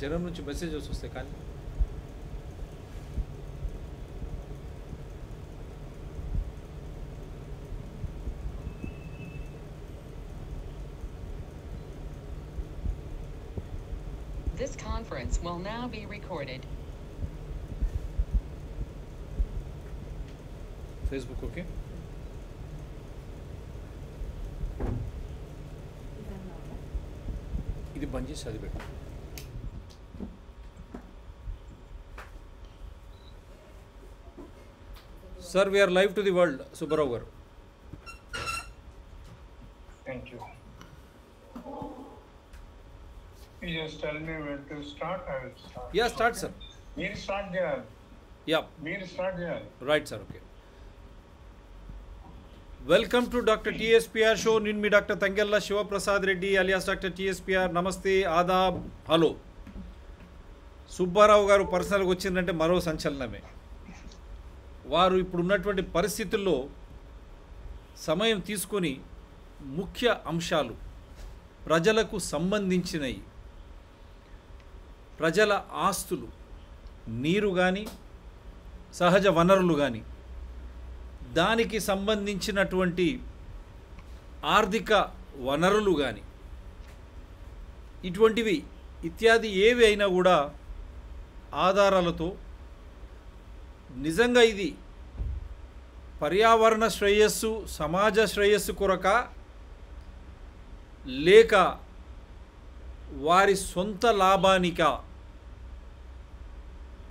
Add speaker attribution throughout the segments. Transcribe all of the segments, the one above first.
Speaker 1: జనం నుంచి మెసేజెస్ వస్తాయి కానీ
Speaker 2: This conference will now be recorded.
Speaker 1: Facebook okay ఇది బంద్ చేసి అది పెట్టు sir we are live to the world Subbarao garu
Speaker 3: Thank you. You just tell me when to start, I will start.
Speaker 1: Yeah start sir
Speaker 3: మీరు start చేయాలి
Speaker 1: yeah
Speaker 3: మీరు start చేయాలి
Speaker 1: right sir okay welcome to doctor TSPR show నేను మీ doctor Thangella Sivaprasad Reddy alias doctor TSPR namaste Aadab hello Subbarao గారు పర్సనల్గా వచ్చిందంటే మరో సంచలనమే వారు ఇప్పుడు ఉన్నటువంటి పరిస్థితుల్లో సమయం తీసుకొని ముఖ్య అంశాలు ప్రజలకు సంబంధించినవి ప్రజల ఆస్తులు నీరు కానీ సహజ వనరులు కానీ దానికి సంబంధించినటువంటి ఆర్థిక వనరులు కానీ ఇటువంటివి ఇత్యాది ఏవి అయినా కూడా ఆధారాలతో నిజంగా ఇది పర్యావరణ శ్రేయస్సు సమాజ శ్రేయస్సు కొరక లేక వారి సొంత లాభానిక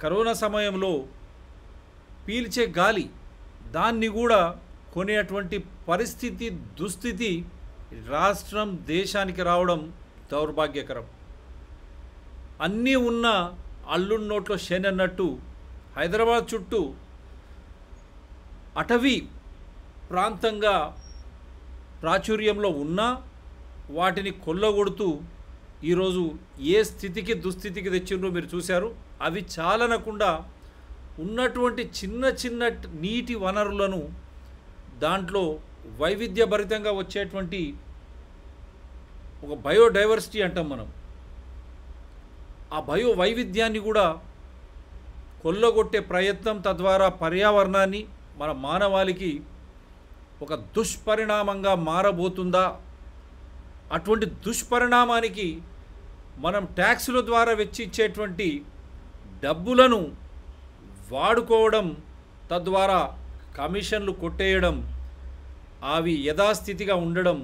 Speaker 1: కరోనా సమయంలో పీల్చే గాలి దాన్ని కూడా కొనేటువంటి పరిస్థితి దుస్థితి రాష్ట్రం దేశానికి రావడం దౌర్భాగ్యకరం. అన్నీ ఉన్న అల్లుడి నోట్లో శని అన్నట్టు హైదరాబాద్ చుట్టూ అటవీ ప్రాంతంగా ప్రాచుర్యంలో ఉన్నా వాటిని కొల్లగొడుతూ ఈరోజు ఏ స్థితికి దుస్థితికి తెచ్చిండ్రో మీరు చూశారు. అవి చాలనకుండా ఉన్నటువంటి చిన్న చిన్న నీటి వనరులను దాంట్లో వైవిధ్యభరితంగా వచ్చేటువంటి ఒక బయోడైవర్సిటీ అంటాం మనం. ఆ బయో వైవిధ్యాన్ని కూడా కొల్లగొట్టే ప్రయత్నం తద్వారా పర్యావరణాన్ని మన మానవాళికి ఒక దుష్పరిణామంగా మారబోతుందా? అటువంటి దుష్పరిణామానికి మనం ట్యాక్సుల ద్వారా వెచ్చిచ్చేటువంటి డబ్బులను వాడుకోవడం తద్వారా కమిషన్లు కొట్టేయడం అవి యథాస్థితిగా ఉండడం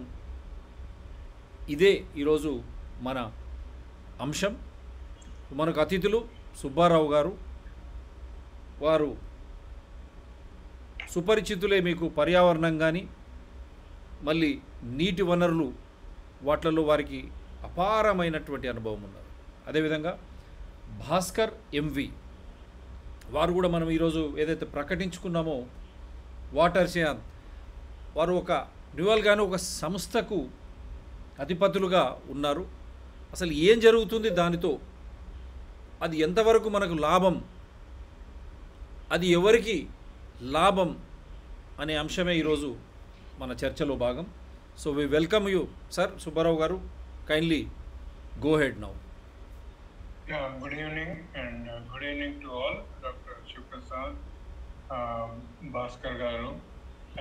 Speaker 1: ఇదే ఈరోజు మన అంశం. మనకు అతిథులు సుబ్బారావు గారు వారు సుపరిచితులే మీకు పర్యావరణం కానీ మళ్ళీ నీటి వనరులు వాటిలలో వారికి అపారమైనటువంటి అనుభవం ఉన్నారు అదేవిధంగా భాస్కర్ ఎంవి వారు కూడా మనం ఈరోజు ఏదైతే ప్రకటించుకున్నామో వాటర్ సియాన్ వారు ఒక న్యూవల్గానే ఒక సంస్థకు అధిపతులుగా ఉన్నారు. అసలు ఏం జరుగుతుంది దానితో? అది ఎంతవరకు మనకు లాభం? అది ఎవరికి లాభం అనే అంశమే ఈరోజు మన చర్చలో భాగం. So we welcome you sir Subbarao garu. Kindly go ahead
Speaker 3: now good evening and good evening to all doctor Shivaprasad Bhaskar garu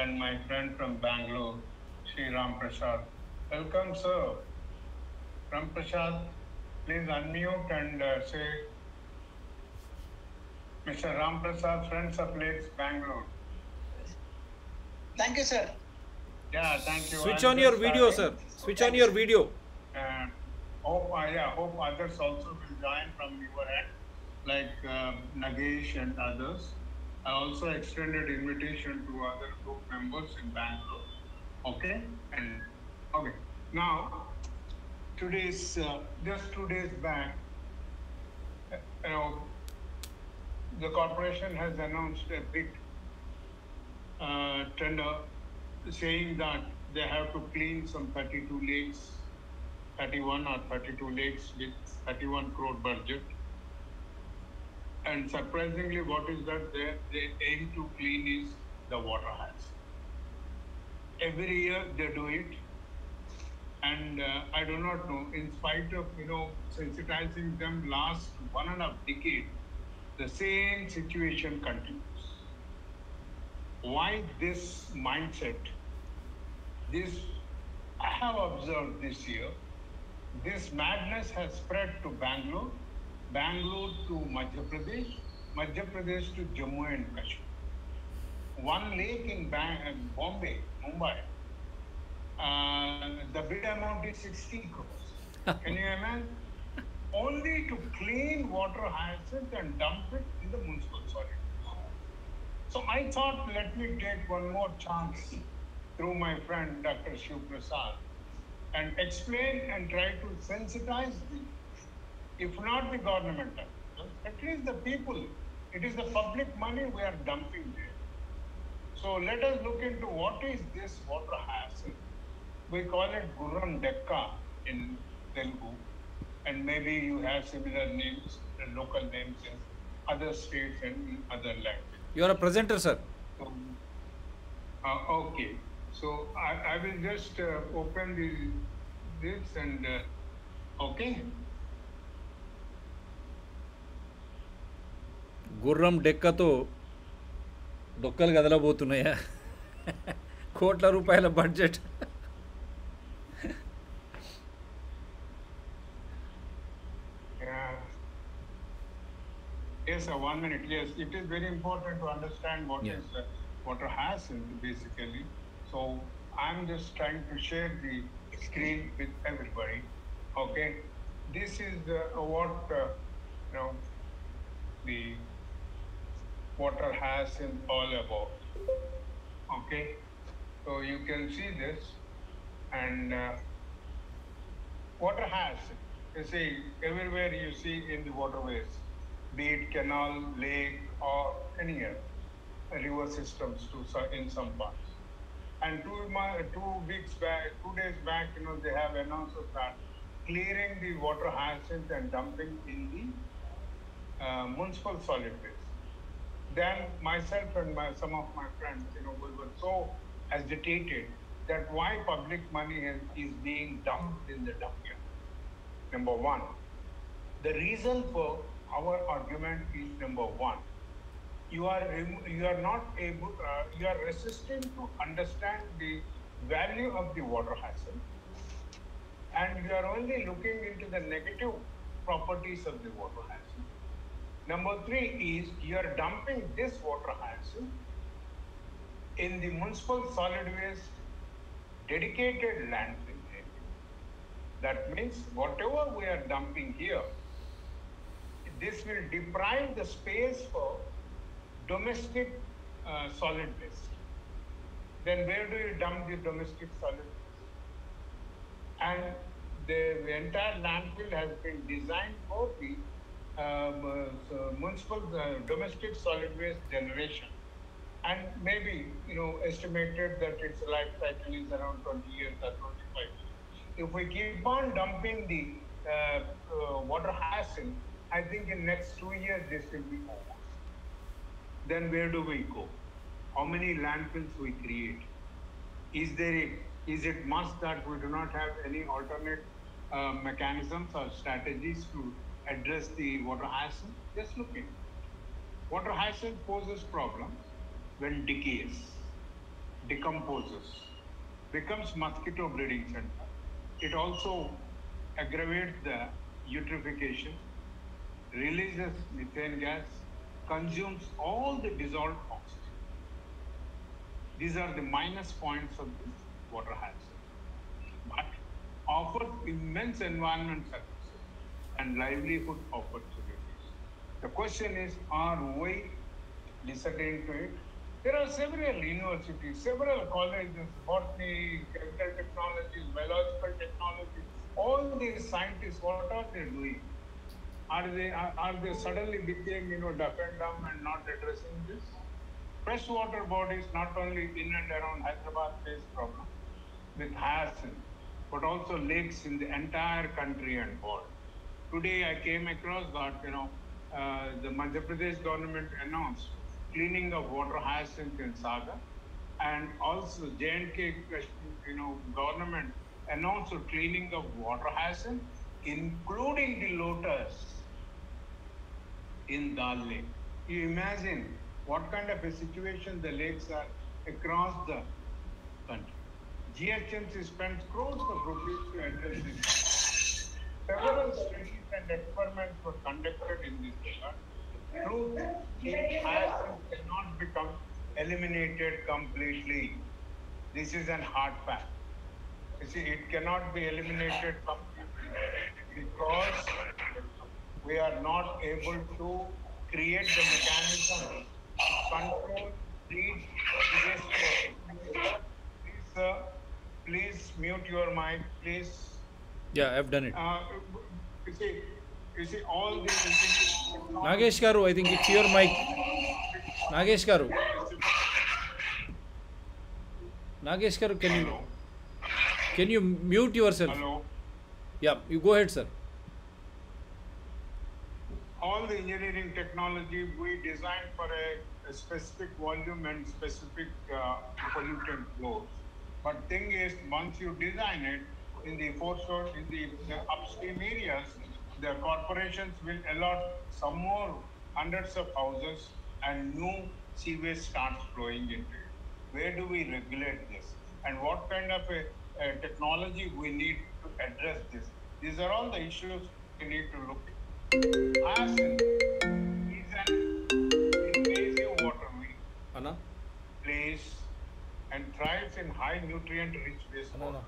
Speaker 3: and my friend from Bengaluru Shri Ram Prasad welcome sir Ram Prasad please unmute and say Mr. Ramprasad, Friends of Lakes, Bangalore.
Speaker 4: Thank you, sir.
Speaker 3: Yeah, thank you.
Speaker 1: Switch
Speaker 3: I'm
Speaker 1: on
Speaker 3: your
Speaker 1: video,
Speaker 3: starting.
Speaker 1: sir. Switch on your video.
Speaker 3: Uh, hope, uh, yeah, hope others also will join from your end, like um, Nagesh and others. I also extended invitation to other group members in Bangalore. Okay, and okay. Now, today's uh, just two days back, you know, the corporation has announced a big uh, tender saying that they have to clean some 32 lakes, 31 or 32 lakes with 31 crore budget. And surprisingly, what is that they, they aim to clean is the water holes. Every year they do it. And uh, I do not know, in spite of, you know, sensitizing them last one and a half decade, the same situation continues. Why this mindset? This, I have observed this year, this madness has spread to Bangalore, Bangalore to Madhya Pradesh, Madhya Pradesh to Jammu and Kashmir. One lake in Bang- Bombay, Mumbai, uh, the bid amount is 60 crores. Can you imagine? Only to clean water hyacinth and dump it in the municipal solid. So I thought, let me take one more chance through my friend Dr. Shiv Prasad and explain and try to sensitize the, if not the government, at least the people. It is the public money we are dumping there. So let us look into what is this water hyacinth. We call it Gurram Dekka in Telugu, and maybe you have similar names, uh, local names in other states and in other languages.
Speaker 1: You are a presenter, sir.
Speaker 3: So, uh, okay, so I, I will just uh, open the, this and, uh, okay,
Speaker 1: గుర్రం డెక్కతో డొక్కలు కదలబోతున్నాయా కోట్ల రూపాయల budget
Speaker 3: Yes, sir, one minute, yes, it is very important to understand what
Speaker 1: Yeah.
Speaker 3: is uh, water hyacinth basically. So I'm just trying to share the screen with everybody, okay? This is uh, what, uh, you know, the water hyacinth all about. Okay, so you can see this, and uh, water has. You see everywhere you see in the waterways, be it canal, lake, or any other river systems to in some parts. And two mo- two weeks back, two days back, you know, they have announced that clearing the water hyacinth and dumping in the uh, municipal solid waste. Then myself and my, some of my friends, you know, we were so agitated that why public money is, is being dumped in the dump. Number one. The reason for our argument is number one. You are you are not able uh, you are resistant to understand the value of the water hyacinth and you are only looking into the negative properties of the water hyacinth. Number three is you are dumping this water hyacinth in the municipal solid waste dedicated landfill. That means whatever we are dumping here, this will deprive the space for domestic uh, solid waste. Then where do you dump the domestic solid waste? And the entire landfill has been designed for the um, uh, so municipal uh, domestic solid waste generation. And maybe, you know, estimated that its life cycle is around 20 years or 25 years. If we keep on dumping the uh, uh, water hyacinth, I think in next two years this will be over. Then where do we go? How many landfills we create? Is there a, is it must that we do not have any alternate uh, mechanisms or strategies to address the water hyacinth? Just look at. Water hyacinth poses problems when decays, decomposes, becomes mosquito breeding center. It also aggravates the eutrophication, releases methane gas, consumes all the dissolved oxygen. These are the minus points of this water hyacinth. But offers immense environment services and livelihood opportunities. The question is, are we listening to it? There are several universities, several colleges, botany, chemical technologies, biological technologies. All these scientists, what are they doing? Are they are, are they suddenly became you know deaf and dumb and not addressing this? Freshwater bodies not only in and around Hyderabad face problem with hyacinth, but also lakes in the entire country and world. Today I came across that you know uh, the Madhya Pradesh government announced cleaning of water hyacinth in Sagar, and also J&K you know government announced cleaning of water hyacinth, including the lotus in Dal Lake. You imagine what kind of a situation the lakes are across the country. GHMC crores of rupees to address this. Several studies and experiments were conducted in this regard. Truth is, hyacinth cannot become eliminated completely. This is an hard fact. You see, it cannot be eliminated completely because we are not able to create the mechanism to control these Please, uh, please mute your mic, please.
Speaker 1: Yeah, I've done it.
Speaker 3: Uh, you see, you see all
Speaker 1: these. Nagesh Garu, I think it's your mic. Nagesh Garu. Nagesh Garu,
Speaker 3: can
Speaker 1: you can you mute yourself?
Speaker 3: Hello.
Speaker 1: Yeah, you go ahead, sir
Speaker 3: all the engineering technology we designed for a, a specific volume and specific uh, pollutant flows. But thing is, once you design it in the foreshore, in the, the upstream areas, the corporations will allot some more hundreds of houses and new sewage starts flowing into it. Where do we regulate this? And what kind of a, a technology we need to address this? These are all the issues we need to look Hyacinth is an invasive water
Speaker 1: weed.
Speaker 3: Place and thrives in high nutrient rich wastewater.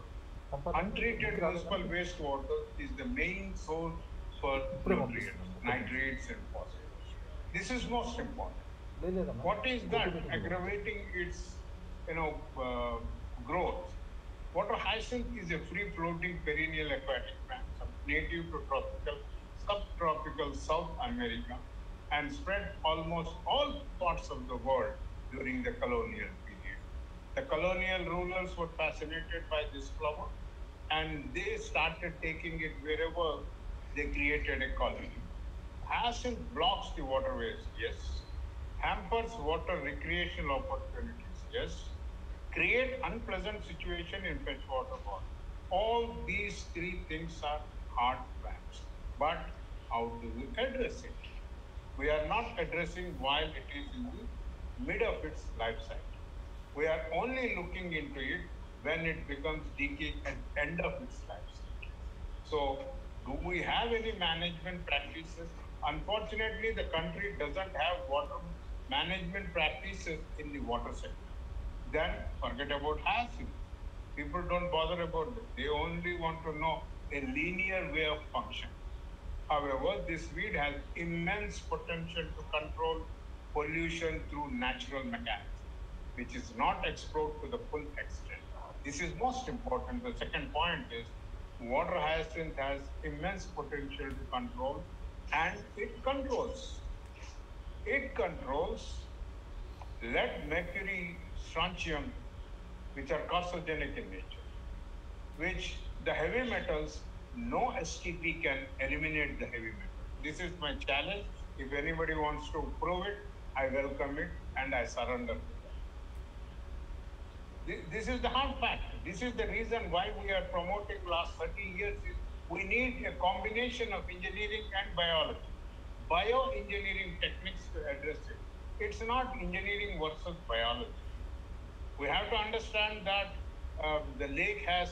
Speaker 3: Untreated municipal wastewater is the main source for nutrients, nitrates, and. This is most important. What is that aggravating its, you know, uh, growth? Water hyacinth is a free-floating perennial aquatic plant, native to tropical subtropical South America, and spread almost all parts of the world during the colonial period. The colonial rulers were fascinated by this flower, and they started taking it wherever they created a colony. Hyacinth blocks the waterways, yes. Hampers water recreational opportunities, yes. Create unpleasant situation in freshwater water. All these three things are hard facts. But how do we address it? We are not addressing while it is in the mid of its life cycle. We are only looking into it when it becomes decay at end of its life cycle. So, do we have any management practices? Unfortunately, the country doesn't have water management practices in the water sector. Then forget about hyacinth. People don't bother about it. They only want to know a linear way of function. However, this weed has immense potential to control pollution through natural mechanisms, which is not explored to the full extent. This is most important. The second point is water hyacinth has immense potential to control and it controls. It controls lead, mercury, strontium, which are carcinogenic in nature, which the heavy metals, no STP can eliminate the heavy metal. This is my challenge. If anybody wants to prove it, I welcome it and I surrender This is the hard fact. This is the reason why we are promoting last 30 years. We need a combination of engineering and biology. Bioengineering techniques to address it. It's not engineering versus biology. We have to understand that uh, the lake has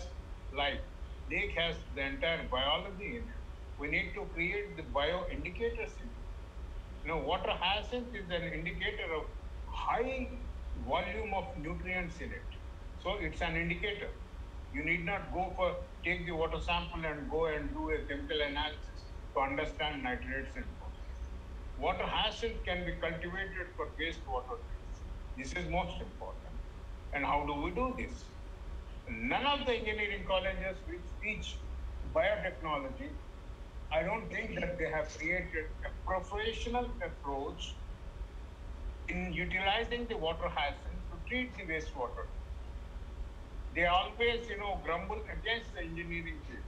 Speaker 3: life. Lake has the entire biology in it. We need to create the bio indicators in it. You know, water hyacinth is an indicator of high volume of nutrients in it. So it's an indicator. You need not go for take the water sample and go and do a chemical analysis to understand nitrates and phosphorus. Water hyacinth can be cultivated for wastewater. This is most important. And how do we do this? None of the engineering colleges which teach biotechnology, I don't think that they have created a professional approach in utilizing the water hyacinth to treat the wastewater. They always, you know, grumble against the engineering field.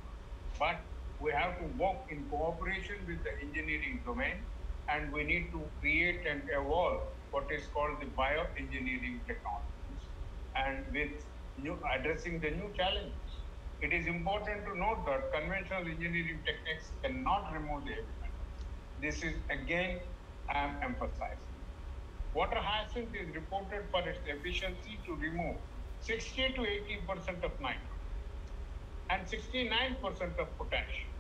Speaker 3: But we have to work in cooperation with the engineering domain and we need to create and evolve what is called the bioengineering technologies and with new addressing the new challenges. It is important to note that conventional engineering techniques cannot remove the metals. This is again, I am emphasizing. Water hyacinth is reported for its efficiency to remove 60 to 80 percent of nitrogen and 69 percent of potassium.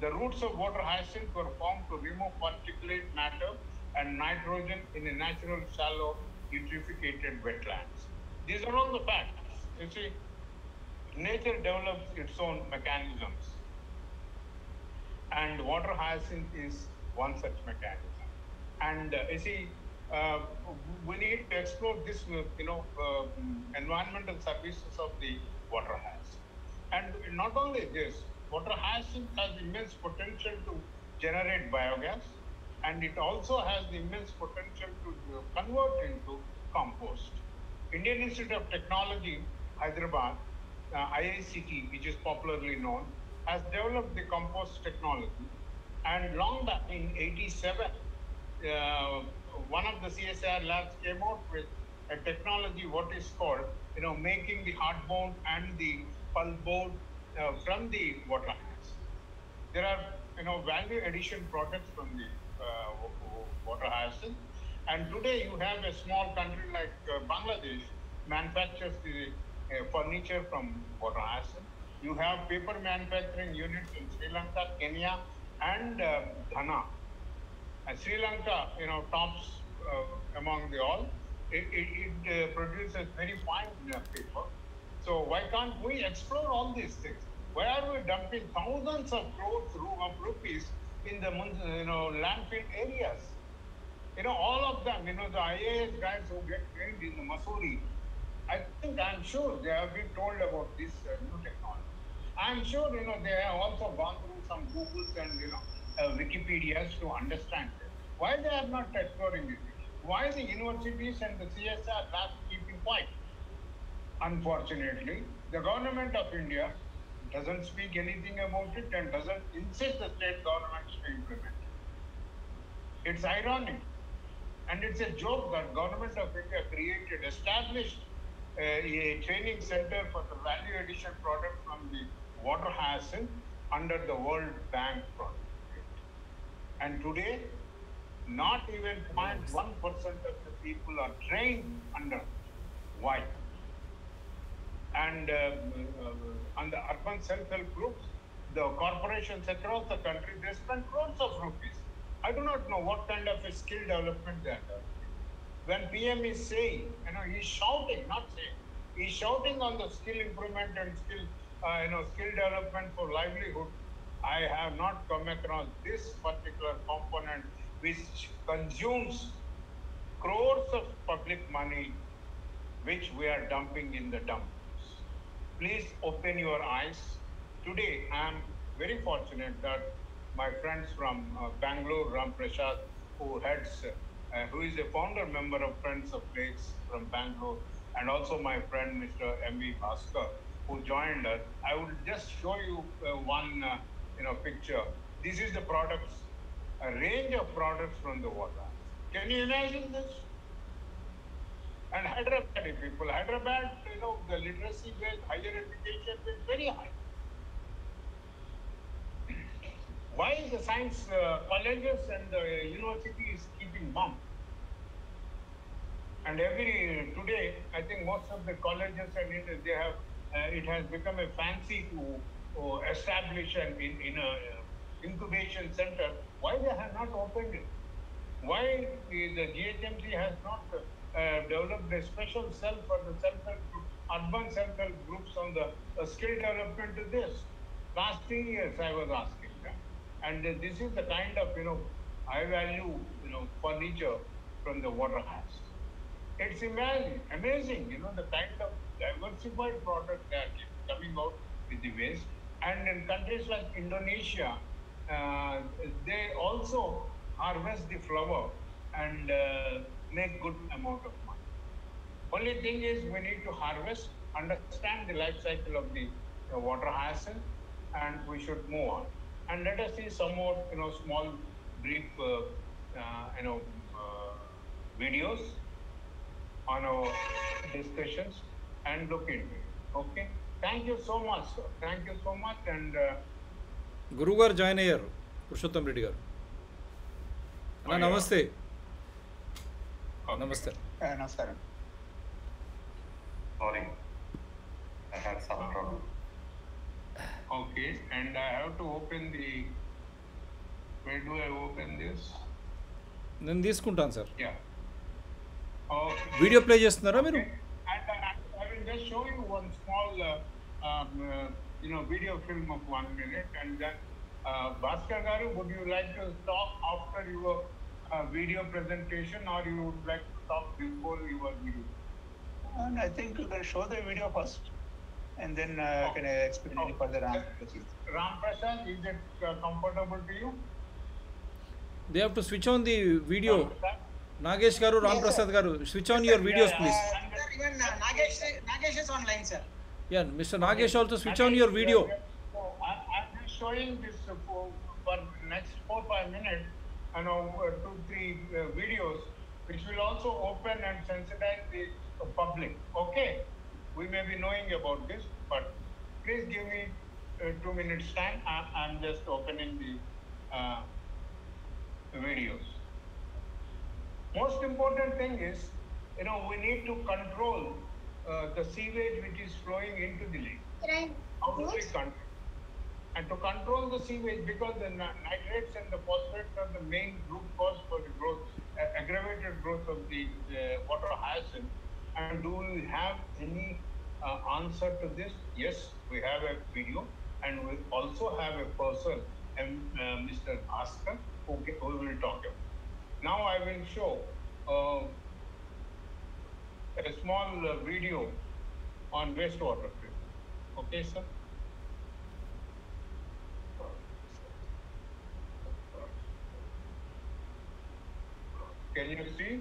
Speaker 3: The roots of water hyacinth were formed to remove particulate matter and nitrogen in a natural shallow eutrophicated wetlands. These are all the facts. You see, nature develops its own mechanisms and water hyacinth is one such mechanism. And uh, you see, uh, we need to explore this, uh, you know, uh, environmental services of the water hyacinth. And not only this, water hyacinth has immense potential to generate biogas, and it also has the immense potential to uh, convert into compost. Indian Institute of Technology, Hyderabad, uh, IICT, which is popularly known, has developed the compost technology. And long back in 87, uh, one of the CSIR labs came out with a technology, what is called, you know, making the hardboard and the pulpboard uh, from the water hyacinth. There are, you know, value addition products from the uh, wa- wa- water hyacinth. And today you have a small country like uh, Bangladesh manufactures the furniture from water. You have paper manufacturing units in Sri Lanka, Kenya, and uh, Ghana. And Sri Lanka, you know, tops uh, among the all. It, it, it uh, produces very fine uh, paper. So why can't we explore all these things? Why are we dumping thousands of crores of rupees in the you know landfill areas? You know, all of them, you know, the IAS guys who get trained in the Mussoorie, I think I'm sure they have been told about this uh, new technology. I'm sure, you know, they have also gone through some Googles and, you know, uh, Wikipedias to understand it. Why they are not exploring it? Why the universities and the CSIR labs keeping quiet? Unfortunately, the government of India doesn't speak anything about it and doesn't insist the state governments to implement it. It's ironic. And it's a joke that government of India created, established a training center for the value addition product from the water hyacinth under the World Bank project. And today, not even 0.1% of the people are trained under. Why? And uh, uh, on the urban self-help groups, the corporations across the country, they spend crores of rupees. I do not know what kind of a skill development they are. When PM is saying, you know, he's shouting, not saying, he's shouting on the skill improvement and skill, uh, you know, skill development for livelihood. I have not come across this particular component which consumes crores of public money which we are dumping in the dumps. Please open your eyes. Today, I am very fortunate that my friends from uh, Bangalore, Ram Prasad, who heads, uh, who is a founder member of Friends of Lakes from Bangalore, and also my friend Mr. M.V. Bhaskar, who joined us. I will just show you uh, one, uh, you know, picture. This is the products, a range of products from the water. Can you imagine this? And Hyderabad people, Hyderabad, you know, the literacy rate, higher education rate, very high. Why the science uh, colleges and the universities keeping mum? And every today, I think most of the colleges and it, they have, uh, it has become a fancy to uh, establish an in, in a uh, incubation center. Why they have not opened it? Why the, the GHMC has not uh, developed a special cell for the self-help group, urban self-help groups on the uh, skill development to this? Last three years I was yeah? And this is the kind of you know high value you know furniture from the water house. It's amazing, amazing, you know the kind of diversified product that is coming out with the waste. And in countries like Indonesia, uh, they also harvest the flower and uh, make good amount of money. Only thing is we need to harvest, understand the life cycle of the water hyacinth, and we should move on and let us see some more, you know small brief uh, uh you know uh, videos on our discussions and look into it. Okay. Thank you so much, sir. Thank you so much. And uh,
Speaker 1: Guru Garu join here, Purushottam Reddy Garu. Anna,
Speaker 3: oh,
Speaker 1: namaste.
Speaker 3: Okay.
Speaker 1: Namaste.
Speaker 4: Uh, namaste.
Speaker 5: Sorry, I had some uh-huh. problem.
Speaker 3: Okay, and I have to open the. Where do I open this?
Speaker 1: నేను తీసుకుంటాను sir
Speaker 3: Yeah. Okay.
Speaker 1: Video play చేస్తున్నారా మీరు
Speaker 3: Okay. And I, I will just show you one small, uh, um, uh, you know, video film of one minute, and then uh, Bhaskar Garu, would you like to talk after your uh, video presentation, or you would like to talk before your video?
Speaker 4: And I think you can show the video first and then uh, oh. can I explain oh. any further on
Speaker 3: Ram Prasad, is it uh, comfortable to you?
Speaker 1: They have to switch on the
Speaker 3: video. Nagesh
Speaker 1: Garu, Ram yes, Prasad Garu, switch on yes, your videos,
Speaker 3: please.
Speaker 4: Sir, even uh, Nagesh, Nagesh is online, sir.
Speaker 1: Yeah, Mr. Nagesh also switch Nagesh, on your video.
Speaker 3: So I, am showing this for, for next four five minutes, you know, uh, two three uh, videos, which will also open and sensitize the public. Okay. We may be knowing about this, but please give me uh, two minutes time. I'm, I'm just opening the uh, videos. Most important thing is, you know, we need to control uh, the sewage which is flowing into the lake. How do we control? And to control the sewage, because the nitrates and the phosphates are the main root cause for the growth, uh, aggravated growth of the uh, water hyacinth. And do we have any answer to this? Yes, we have a video, and we also have a person, um, uh, Mr. Bhaskar, who, who will talk about. Now I will show uh, a small uh, video on wastewater treatment. Okay, sir? Can you see?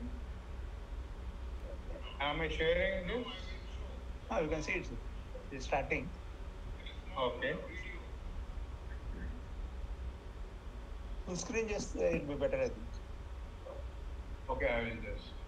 Speaker 3: Am I sharing this?
Speaker 4: Oh, you can see it. sir. It's starting.
Speaker 3: Okay.
Speaker 4: Full screen just uh, it'll be better, I think.
Speaker 3: Okay, I will just.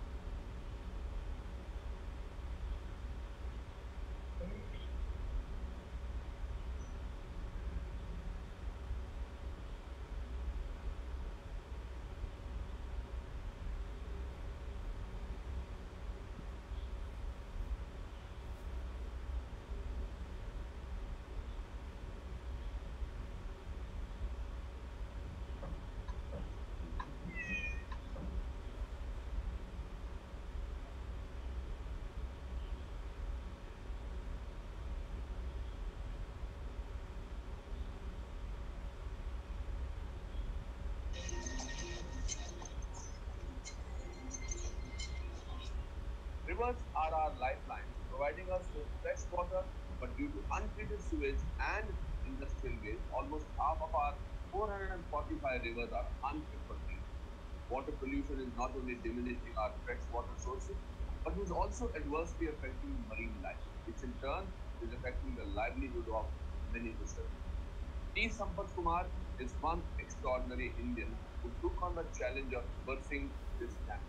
Speaker 6: Rivers are our lifeline, providing us with fresh water, but due to untreated sewage and industrial waste, almost half of our 445 rivers are unfit for drinking. Water pollution is not only diminishing our fresh water sources, but is also adversely affecting marine life, which in turn is affecting the livelihood of many fishermen. T. Sampath Kumar is one extraordinary Indian who took on the challenge of reversing this dam.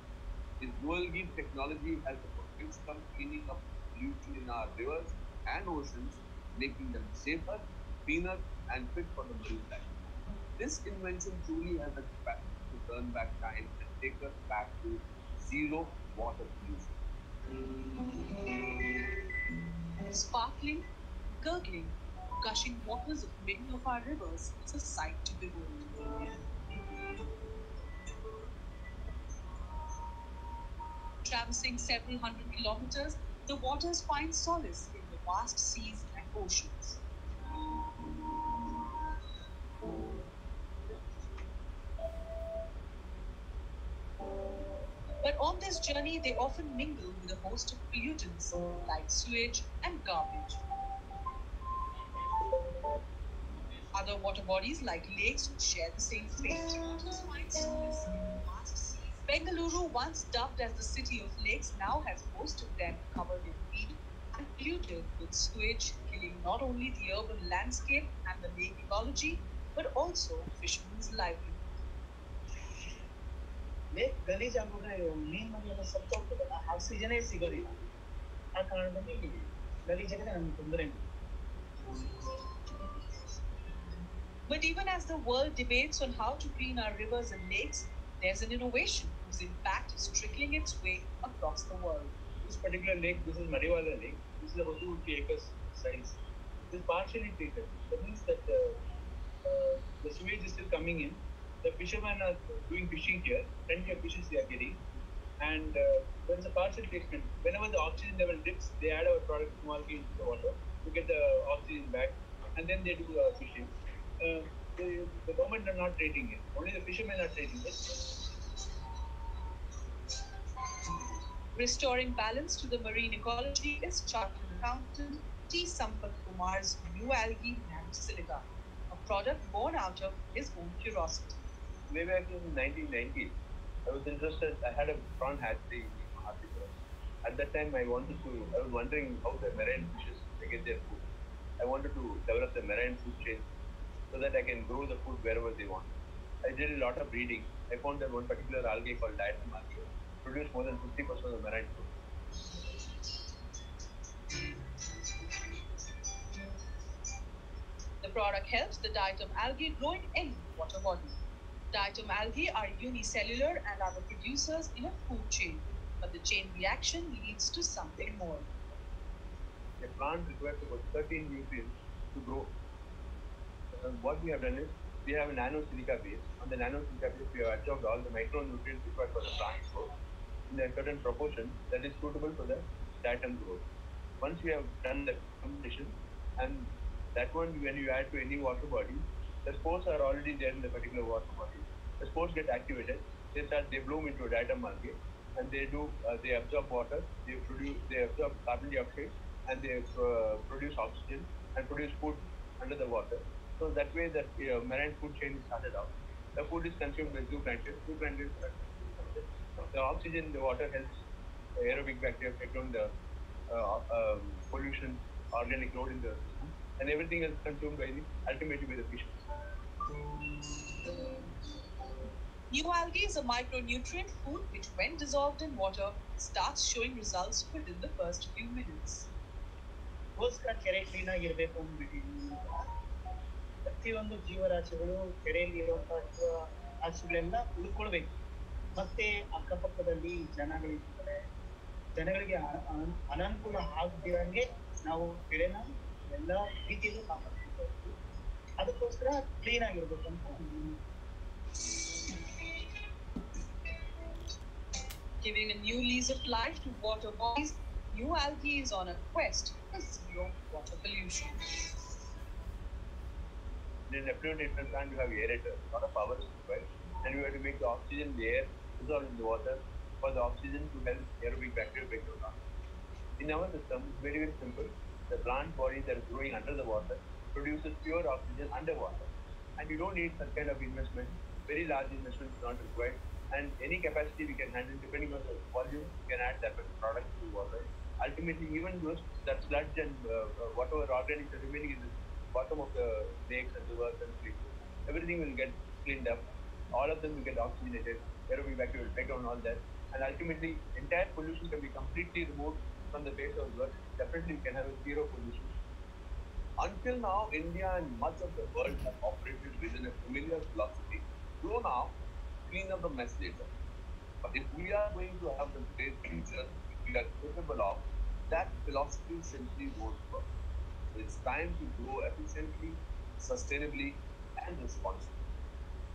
Speaker 6: His dual gear technology has the of cleaning up pollution in our rivers and oceans, making them safer, cleaner, and fit for the marine life. This invention truly has the capacity to turn back time and take us back to zero water pollution.
Speaker 7: Sparkling, gurgling, gushing waters of many of our rivers is a sight to behold. Traversing several hundred kilometers, the waters find solace in the vast seas and oceans. But on this journey, they often mingle with a host of pollutants like sewage and garbage. Other water bodies like lakes share the same fate. Bengaluru, once dubbed as the city of lakes, now has most of them covered in weed and polluted with sewage, killing not only the urban landscape and the lake ecology, but also fishermen's livelihood.
Speaker 8: Lake ಗಲೀಜ್ ಆಗ್ಬಿಟ್ರೆ ಮೀನ್ ಮನೆಯೆಲ್ಲ ಸತ್ತು ಹೋಗ್ತದಲ್ಲ ಆಕ್ಸಿಜನೇ ಸಿಗೋದಿಲ್ಲ ಆ ಕಾರಣದಲ್ಲಿ ಗಲೀಜಾಗಿದೆ ನಮ್ಗೆ ತೊಂದರೆ
Speaker 7: But even as the world debates on how to clean our rivers and lakes, there's an innovation whose impact is trickling its way across the world.
Speaker 8: This particular lake, this is Madiwala Lake. This is about 250 acres size. It is partially treated. That means that uh, uh, the sewage is still coming in. The fishermen are doing fishing here. Plenty of fishes they are getting. And uh, there is a partial treatment. Whenever the oxygen level dips, they add our product molecule into the water to get the oxygen back. And then they do uh, fishing. Uh, the, the government are not treating it. Only the fishermen are treating it.
Speaker 7: Restoring balance to the marine ecology is chartered accountant T. Sampath Kumar's Nualgi Silica, a product born out of his own curiosity.
Speaker 6: Way back in 1990, I was interested. I had a prawn hatchery in Mahathir. At that time, I wanted to. I was wondering how the marine fishes they get their food. I wanted to develop the marine food chain so that I can grow the food wherever they want. I did a lot of breeding. I found that one particular algae called diatom algae produced more than 50% of the marine food.
Speaker 7: The product helps the diatom algae grow in any water body. Diatom algae are unicellular and are the producers in a food chain, but the chain reaction leads to something more.
Speaker 6: A plant requires about 13 nutrients to grow. What we have done is we have a nano silica base. On the nano silica base, we have absorbed all the micronutrients required for the plant growth in a certain proportion that is suitable for the diatom growth. Once we have done the combination, and that one when you add to any water body, the spores are already there in the particular water body. The spores get activated. They start they bloom into a diatom algae, and they do uh, they absorb water. They produce they absorb carbon dioxide, and they uh, produce oxygen and produce food under the water. So that way, that uh, marine food chain is started out. The food is consumed by zooplankton. Zooplankton the oxygen in the water helps the aerobic bacteria break down the uh, um, pollution, organic load in the system, and everything is consumed by the ultimately by the fishes.
Speaker 7: Nualgi is a micronutrient food which, when dissolved in water, starts showing results within the first few minutes.
Speaker 8: ಪ್ರತಿಯೊಂದು ಜೀವರಾಶಿಗಳು ಕೆರೆಯಲ್ಲಿ ಇರುವಂತಹ ಜೀವರಾಶಿಗಳೆಲ್ಲ ಉಳ್ಕೊಳ್ಬೇಕು. ಮತ್ತೆ ಅಕ್ಕಪಕ್ಕದಲ್ಲಿ ಜನಗಳಿರ್ತಾರೆ ಜನಗಳಿಗೆ ಅನಾನುಕೂಲ ಆಗದಿರಂಗೆ ನಾವು ಕೆರೆನ ಎಲ್ಲ ರೀತಿಯಲ್ಲೂ ಕಾಪಾಡ್ಕೊಳ್ಬೇಕು. ಅದಕ್ಕೋಸ್ಕರ ಕ್ಲೀನ್ ಆಗಿರ್ಬೇಕು ಅಂತ
Speaker 7: Giving a new lease of life to water bodies, new algae is on a quest for zero water pollution.
Speaker 6: In an treatment plant, you have aerator, a lot of power is required, and you have to make the oxygen in the air dissolve in the water for the oxygen to help aerobic bacteria break down. In our system, it's very, very simple. The plant body that is growing under the water produces pure oxygen underwater. And you don't need such kind of investment. Very large investment is not required. And any capacity we can handle, depending on the volume, we can add that product to water. Ultimately, even those that sludge and uh, uh, whatever organics are remaining in the bottom of the lakes and rivers and everything will get cleaned up. All of them will get oxygenated. Aerobic bacteria will down all that. And ultimately, entire pollution can be completely removed from the face of the earth. Definitely, we can have a zero pollution. Until now, India and much of the world have operated within a familiar philosophy. Grow now, clean up the mess later. But if we are going to have the great future, we are capable of, that philosophy simply won't work. It's time to grow efficiently, sustainably, and responsibly.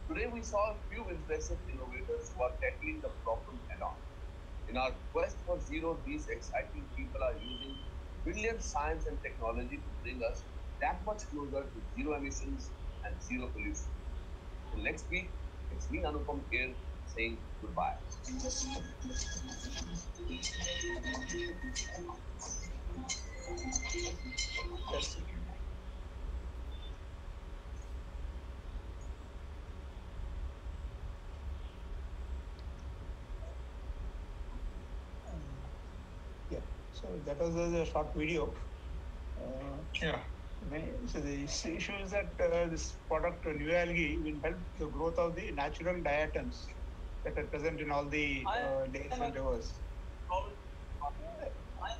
Speaker 6: Today we saw a few impressive innovators who are tackling the problem head on. In our quest for zero, these exciting people are using brilliant science and technology to bring us that much closer to zero emissions and zero pollution. Till next week, it's me Anupam here saying goodbye.
Speaker 8: That's it. Yeah, so that was a short video. Uh,
Speaker 3: Yeah.
Speaker 8: So the issue is that uh, this product, uh, Nualgi, will help the growth of the natural diatoms that are present in all the uh, lakes and rivers.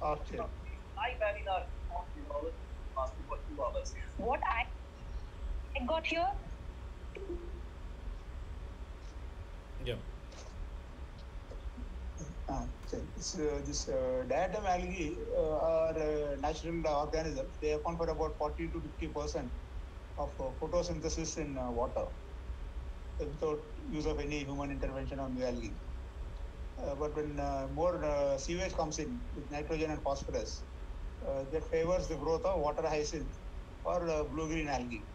Speaker 8: Oxygen.
Speaker 9: I value that knowledge
Speaker 6: lasting for two hours.
Speaker 9: What I, I got here
Speaker 1: Yeah.
Speaker 4: Uh, so this, uh, this uh, diatom algae uh, are uh, natural organisms. They account for about 40 to 50 percent of uh, photosynthesis in uh, water without use of any human intervention on the algae. Uh, but when uh, more uh, sewage comes in with nitrogen and phosphorus, uh, that favors the growth of water hyacinth or uh, blue-green algae.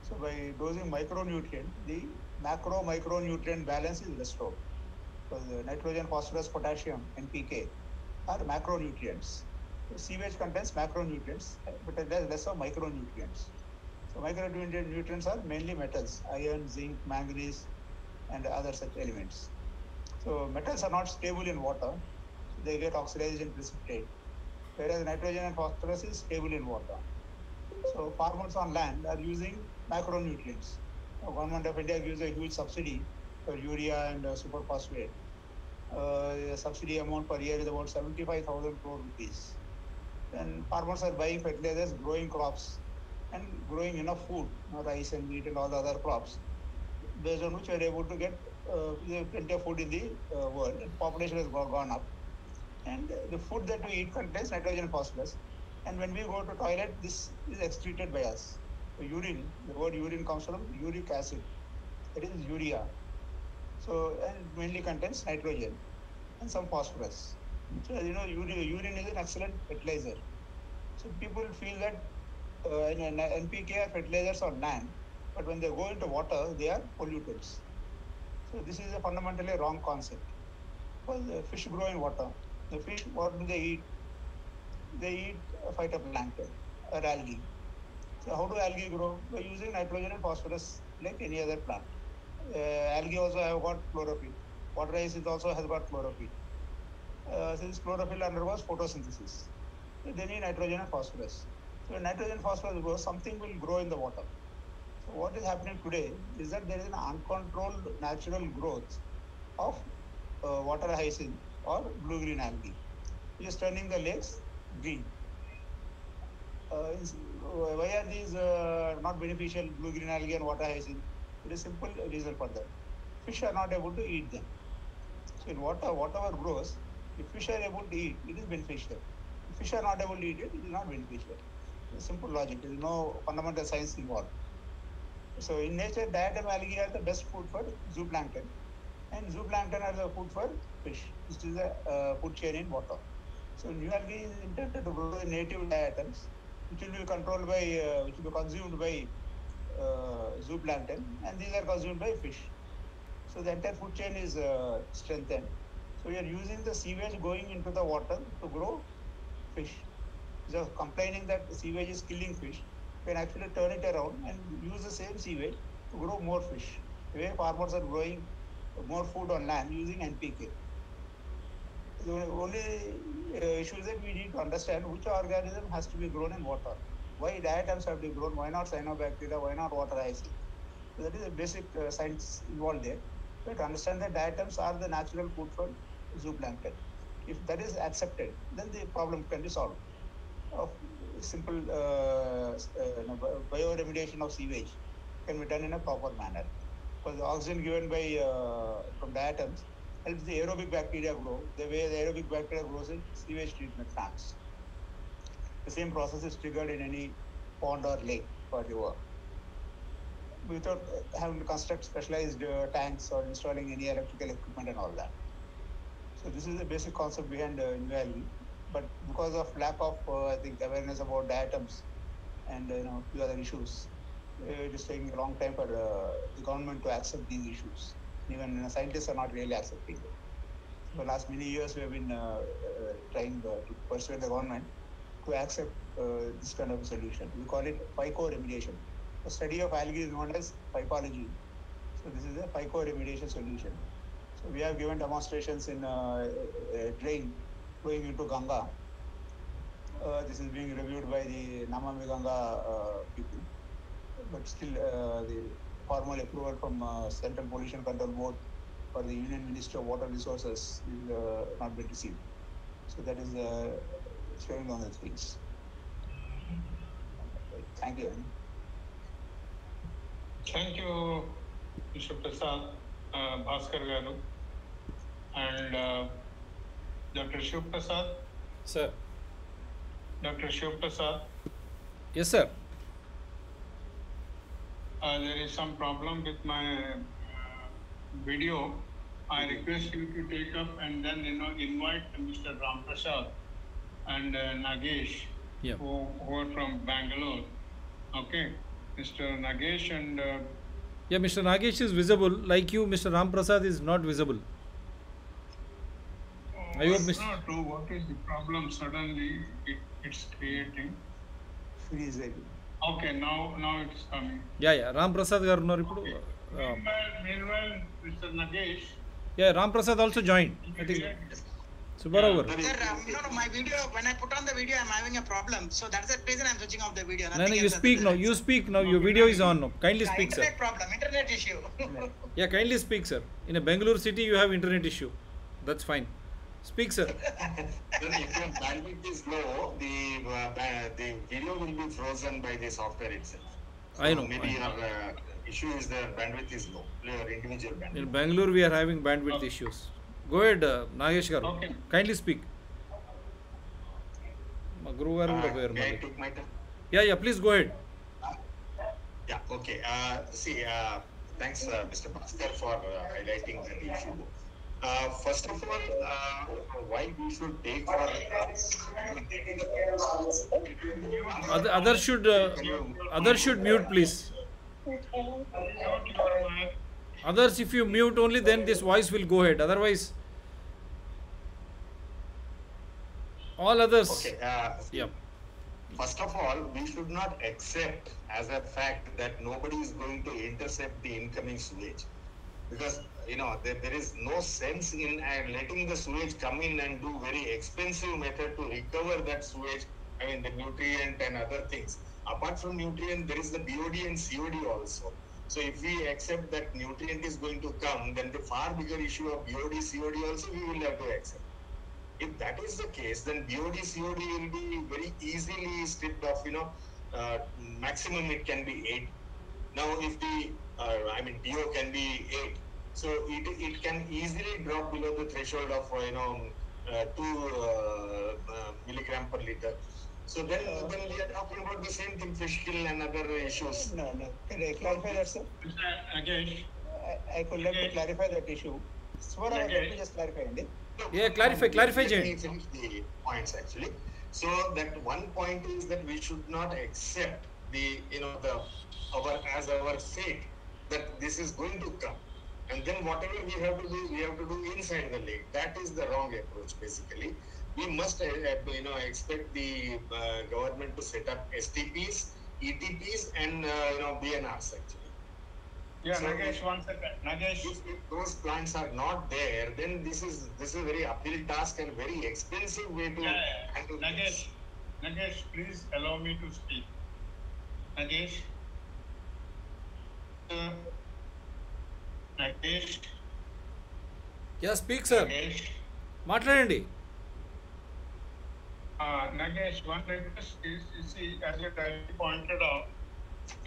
Speaker 4: So by dosing micronutrient, the macro micronutrient balance is restored. So the nitrogen, phosphorus, potassium, NPK are macronutrients. So sewage contains macronutrients, but it has less of micronutrients. So micronutrients are mainly metals, iron, zinc, manganese, and other such elements. So metals are not stable in water; they get oxidized and precipitate. Whereas nitrogen and phosphorus is stable in water. So farmers on land are using macronutrients. The government of India gives a huge subsidy for urea and uh, superphosphate. Uh, the subsidy amount per year is about 75,000 crore rupees. And farmers are buying fertilizers, growing crops, and growing enough food, you know, rice and wheat and all the other crops, based on which we are able to get uh, plenty of food in the uh, world. Population has gone up. And the food that we eat contains nitrogen and phosphorus. And when we go to toilet, this is excreted by us. So urine, the word urine comes from uric acid. It is urea. So and it mainly contains nitrogen and some phosphorus. So you know, urine is an excellent fertilizer. So people feel that uh, in- NPK are fertilizers on land, but when they go into water, they are pollutants. So this is a fundamentally wrong concept. Well, the fish grow in water. The fish, what do they eat? They eat phytoplankton or algae. So how do algae grow? By using nitrogen and phosphorus like any other plant. Uh, algae also have got chlorophyll. Water hyacinth also has got chlorophyll. Uh, since chlorophyll undergoes photosynthesis, they need nitrogen and phosphorus. So nitrogen and phosphorus grow, something will grow in the water. So what is happening today is that there is an uncontrolled natural growth of uh, water hyacinth or blue-green algae, is turning the lakes green. Uh, why are these uh, not beneficial blue-green algae and water hyacinth? It is simple reason for that. Fish are not able to eat them. So in water, whatever grows, if fish are able to eat, it is beneficial. If fish are not able to eat it, it is not beneficial. Simple logic. There is no fundamental science involved. So in nature, diatom algae are the best food for zooplankton, and zooplankton are the food for fish. This is a uh, food chain in water. So Nualgi is intended to grow the native diatoms, which will be controlled by, uh, which will be consumed by uh, zooplankton, and these are consumed by fish. So the entire food chain is uh, strengthened. So we are using the sewage going into the water to grow fish. So complaining that the sewage is killing fish, we can actually turn it around and use the same sewage to grow more fish. The way farmers are growing more food on land using NPK. The only uh, issue is that we need to understand which organism has to be grown in water. Why diatoms have to be grown? Why not cyanobacteria? Why not water hyacinth? So that is a basic uh, science involved there. To understand that diatoms are the natural food for zooplankton. If that is accepted, then the problem can be solved. Of simple uh, uh, bioremediation of sewage can be done in a proper manner. Because the oxygen given by uh, from diatoms helps the aerobic bacteria grow the way the aerobic bacteria grows in sewage treatment plants. The same process is triggered in any pond or lake or river without having to construct specialized uh, tanks or installing any electrical equipment and all that. So this is the basic concept behind uh, Nualgi. But because of lack of, uh, I think, awareness about diatoms and you know few other issues, uh, it is taking a long time for uh, the government to accept these issues. Even uh, scientists are not really accepting it. For the last many years, we have been uh, uh, trying uh, to persuade the government to accept uh, this kind of a solution. We call it phyco remediation. The study of algae is known as phycology. So this is a phyco remediation solution. So we have given demonstrations in uh, a drain going into Ganga. Uh, this is being reviewed by the Namami Ganga uh, people. But still, uh, the formal approval from uh, Central Pollution Control Board for the Union Ministry of Water Resources is uh, not been received. So that is uh, showing on the things. Thank you.
Speaker 3: Thank you, Mr. Prasad uh, Bhaskar and uh, Dr. Shiv Prasad.
Speaker 1: Sir.
Speaker 3: Dr. Shiv Prasad.
Speaker 1: Yes, sir
Speaker 3: uh, there is some problem with my uh, video, I request you to take up and then you know invite Mr. Ram Prasad and uh, Nagesh,
Speaker 1: yep.
Speaker 3: who, who, are from Bangalore. Okay, Mr. Nagesh and uh,
Speaker 1: yeah, Mr. Nagesh is visible. Like you, Mr. Ram Prasad is not visible. I hope Mr.
Speaker 3: Not, what is the problem? Suddenly, it, it's creating
Speaker 4: freezing.
Speaker 3: Okay, now now it's coming.
Speaker 1: Yeah yeah Ram Prasad గారు ఉన్నారు ఇప్పుడు
Speaker 3: Meanwhile, meanwhile, Mr. Nagesh.
Speaker 1: Yeah Ram Prasad also join I think Subbarao గారు
Speaker 10: Sir, um, no, no, my video, when I put on the video, I'm having a problem. So that's the reason I'm switching off the video.
Speaker 1: No, no,
Speaker 10: nothing
Speaker 1: you
Speaker 10: else
Speaker 1: speak
Speaker 10: other
Speaker 1: now.
Speaker 10: than
Speaker 1: You
Speaker 10: that.
Speaker 1: speak now. Your video is on now. Kindly
Speaker 10: Yeah,
Speaker 1: speak, sir.
Speaker 10: internet problem, internet issue.
Speaker 1: Yeah, kindly speak, sir. In a Bangalore city, you have internet issue. That's fine. Speak, sir.
Speaker 5: Then if your bandwidth is low, the, uh, ba- the video will be frozen by the software itself.
Speaker 1: I
Speaker 5: So
Speaker 1: know,
Speaker 5: Maybe
Speaker 1: I know.
Speaker 5: your uh, issue is the bandwidth is low, your individual bandwidth.
Speaker 1: In Bangalore, we are having bandwidth issues. Go ahead, uh, Nagesh garu.
Speaker 3: Okay.
Speaker 1: Kindly speak. మా గురువు గారు కూడా
Speaker 5: Uh,
Speaker 1: పోయారు
Speaker 5: may I
Speaker 1: మళ్ళీ
Speaker 5: take my turn?
Speaker 1: Yeah yeah please go head
Speaker 5: Yeah, okay. Uh, see, uh, thanks, uh, Mr. Bhaskar, for uh, highlighting that issue. First of all, uh, why we should take for
Speaker 1: Other, others should uh, others should mute please.
Speaker 3: Mute your mic.
Speaker 1: Others, if you mute only, then this voice will go ahead. Otherwise, all others.
Speaker 5: Okay. Uh,
Speaker 1: Yeah.
Speaker 5: First of all, we should not accept as a fact that nobody is going to intercept the incoming sewage. Because, you know, there, there is no sense in uh, letting the sewage come in and do very expensive method to recover that sewage, I mean, the nutrient and other things. Apart from nutrient, there is the BOD and COD also. So if we accept that nutrient is going to come, then the far bigger issue of BOD, COD also we will have to accept. If that is the case, then BOD, COD will be very easily stripped off, you know, uh, maximum it can be 8. Now, if the, uh, I mean, DO can be 8, so it, it can easily drop below the threshold of, uh, you know, uh, 2 uh, uh, milligram per liter. So then, then we are talking about the same thing, fish kill and other issues.
Speaker 4: No, no. Can I clarify that, sir?
Speaker 3: Mr. Nagesh.
Speaker 4: I, I could like to clarify that issue. Swara, let
Speaker 3: Okay.
Speaker 4: me just clarify, అండి.
Speaker 1: Yeah, clarify, clarify,
Speaker 5: Let me
Speaker 1: Jay.
Speaker 5: finish the points actually. So that one point is that we should not accept the, you know, the, our, as our fate, that this is going to come. And then whatever we have to do, we have to do inside the lake. That is the wrong approach basically. We must, uh, uh, you know, expect the uh, government to set up STPs, ETPs and, uh, you know, BNRs actually.
Speaker 3: Yeah,
Speaker 5: So-
Speaker 3: Nagesh, one second. Nagesh.
Speaker 5: If, if those plants are not there, then this is this is a very uphill task and very expensive way to
Speaker 3: Yeah, yeah.
Speaker 5: handle
Speaker 3: Nagesh, Nagesh, please allow me to speak. Nagesh. Uh, Nagesh,
Speaker 1: Yeah, speak, sir.
Speaker 3: Nagesh.
Speaker 1: మాట్లాడండి
Speaker 3: Uh, Nagesh, one request is, you see, as you rightly pointed out,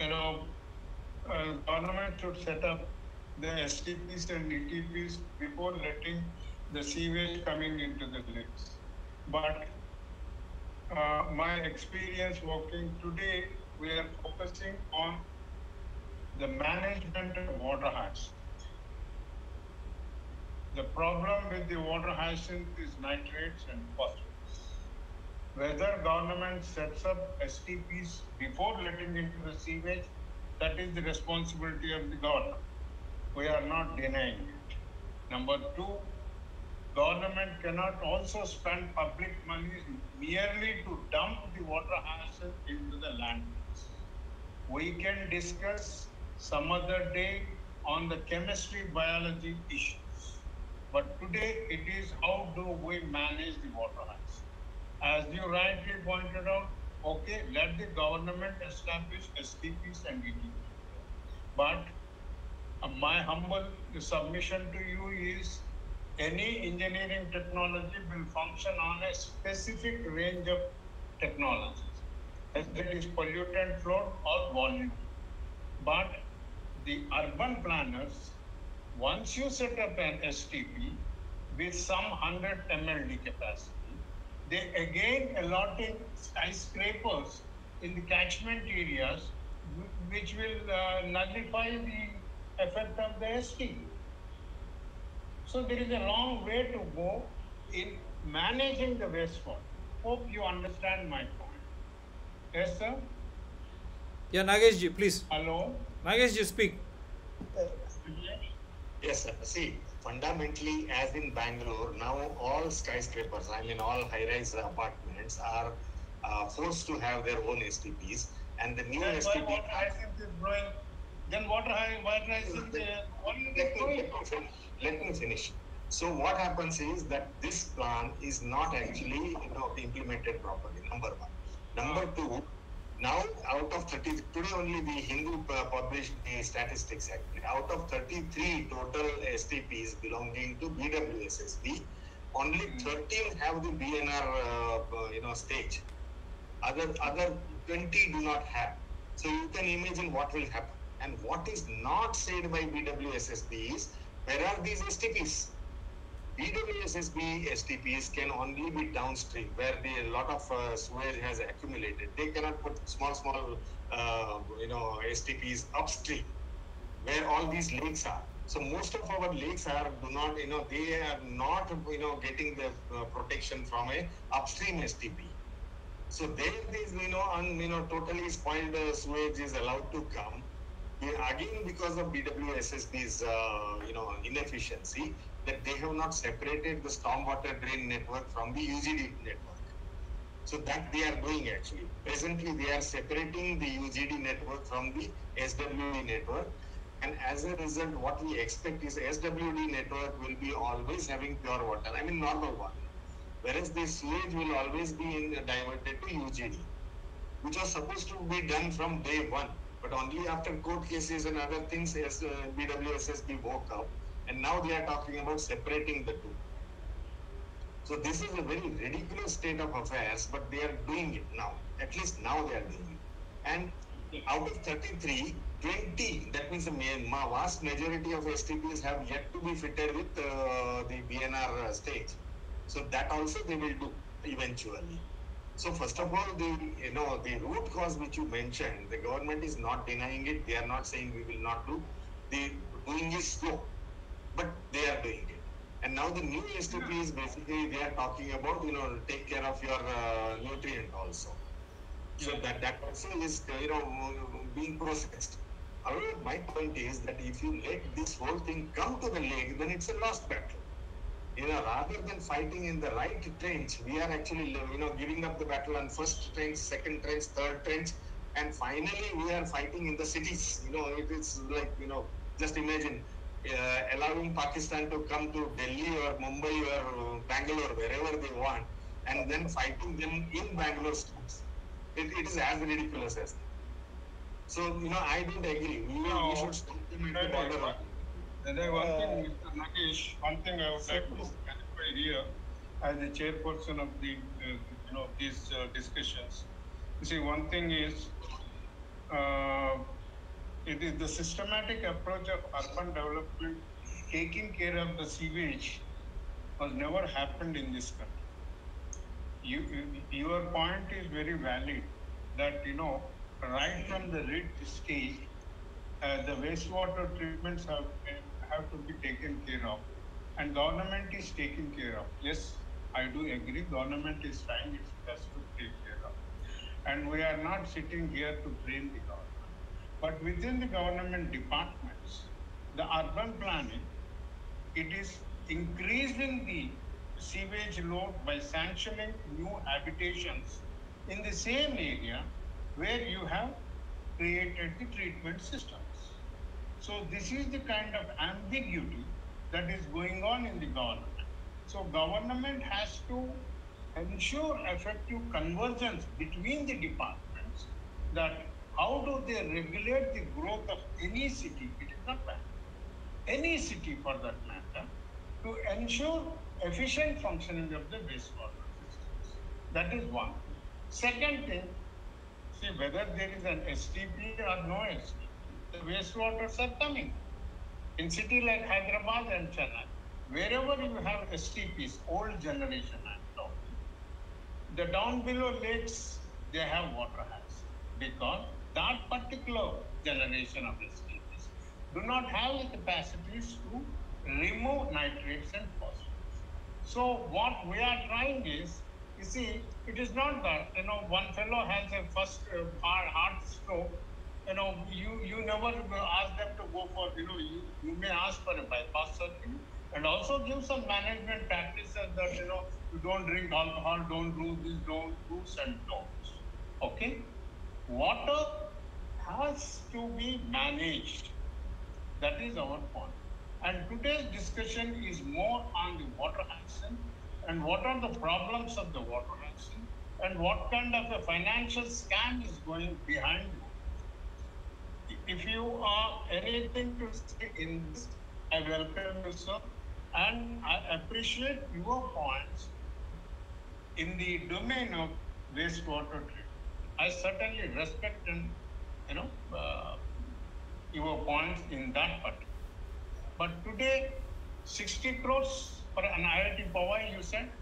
Speaker 3: you know, uh, government should set up the STPs and ETPs before letting the sewage coming into the lakes. But uh, my experience working today, we are focusing on the management of water hyacinth. The problem with the water hyacinth is nitrates and phosphorus whether government sets up STPs before letting into the sewage, that is the responsibility of the government. We are not denying it. Number two, government cannot also spend public money merely to dump the water hyacinth into the landfills. We can discuss some other day on the chemistry biology issues. But today it is how do we manage the water hyacinth? As you rightly pointed out, okay, let the government establish STPs and ETPs. But uh, my humble submission to you is any engineering technology will function on a specific range of technologies. whether it is pollutant flow or volume. But the urban planners, once you set up an STP with some 100 MLD capacity, they again allotting skyscrapers in the catchment areas which will uh, nullify the effect of the STP. So there is a long way to go in managing the wastewater. Hope you understand my point. Yes, sir?
Speaker 1: Yeah, Nagesh ji, please.
Speaker 3: Hello?
Speaker 1: Nagesh ji, speak.
Speaker 5: Yes, sir. See, fundamentally, as in Bangalore, now all skyscrapers, I mean, all high-rise apartments are uh, forced to have their own STPs, and the new
Speaker 3: Then
Speaker 5: STP.
Speaker 3: water hyacinth is growing? Then water hy- water hyacinth, uh, what is
Speaker 5: Let
Speaker 3: it
Speaker 5: me,
Speaker 3: growing?
Speaker 5: finish. Let me finish. So what happens is that this plan is not actually, you know, implemented properly. Number one. Number two. Now, out of 30, today only the Hindu uh, published the statistics actually. Out of 33 total STPs belonging to BWSSB, only 13 have the BNR, uh, uh, you know, stage. Other other 20 do not have. So you can imagine what will happen. And what is not said by BWSSB is where are these STPs? BWSSB STPs can only be downstream where the a lot of uh, sewage has accumulated. They cannot put small small uh, you know STPs upstream where all these lakes are. So most of our lakes are do not you know they are not you know getting the uh, protection from a upstream STP. So there is, you know, un, you know, totally spoiled uh, sewage is allowed to come. Again, because of BWSSB's, uh, you know, inefficiency, that they have not separated the stormwater drain network from the UGD network. So that they are doing actually. Presently, they are separating the UGD network from the SWD network. And as a result, what we expect is SWD network will be always having pure water. I mean, normal water whereas the sewage will always be in, diverted to UGD, which was supposed to be done from day one. But only after court cases and other things, as uh, BWSSB woke up, and now they are talking about separating the two. So this is a very ridiculous state of affairs, but they are doing it now. At least now they are doing it. And out of 33, 20, that means the vast majority of STPs have yet to be fitted with uh, the BNR uh, stage. So that also they will do eventually. So first of all, the you know the root cause which you mentioned, the government is not denying it. They are not saying we will not do. The doing is slow, but they are doing it. And now the new STP is basically they are talking about you know take care of your uh, nutrient also. So that that also is uh, you know being processed. However, my point is that if you let this whole thing come to the lake, then it's a lost battle you know, rather than fighting in the right trench, we are actually, you know, giving up the battle on first trench, second trench, third trench, and finally we are fighting in the cities. You know, it is like, you know, just imagine allowing Pakistan to come to Delhi or Mumbai or uh, Bangalore, wherever they want, and then fighting them in Bangalore streets. It, it is as ridiculous as that. So, you know, I don't agree. We,
Speaker 3: No.
Speaker 5: we should stop them at the border.
Speaker 3: And then one thing, Mr. Nagesh, one thing I would like to clarify here, as the chairperson of the, uh, you know, these uh, discussions. You see, one thing is, uh, it is the systematic approach of urban development, taking care of the sewage has never happened in this country. You, you- your point is very valid, that, you know, right from the RIT stage, uh, the wastewater treatments have, have to be taken care of. And government is taking care of. Yes, I do agree, government is trying its best to take care of. And we are not sitting here to blame the government. But within the government departments, the urban planning, it is increasing the sewage load by sanctioning new habitations in the same area where you have created the treatment systems. So this is the kind of ambiguity that is going on in the government. So government has to ensure effective convergence between the departments that how do they regulate the growth of any city, it is not bad, any city for that matter, to ensure efficient functioning of the wastewater systems. That is one. Second thing, See, whether there is an STP or no STP, the wastewaters are coming. In city like Hyderabad and Chennai, wherever you have STPs, old generation I'm talking, the down below lakes, they have water hazard because that particular generation of STPs do not have the capacities to remove nitrates and phosphates. So what we are trying is, you see, it is not that, you know, one fellow has a first uh, hard stroke, you know, you, you never ask them to go for, you know, you, you may ask for a bypass surgery and also give some management practices that, you know, you don't drink alcohol, don't do this, don't do's and don'ts. Okay? Water has to be managed. That is our point. And today's discussion is more on the water action and what are the problems of the water action and what kind of a financial scam is going behind it. If you are anything to say in this, I welcome you, sir, and I appreciate your points in the domain of wastewater treatment. I certainly respect and, you know, uh, your points in that part. But today, 60 crores for an IIT Powai, you said,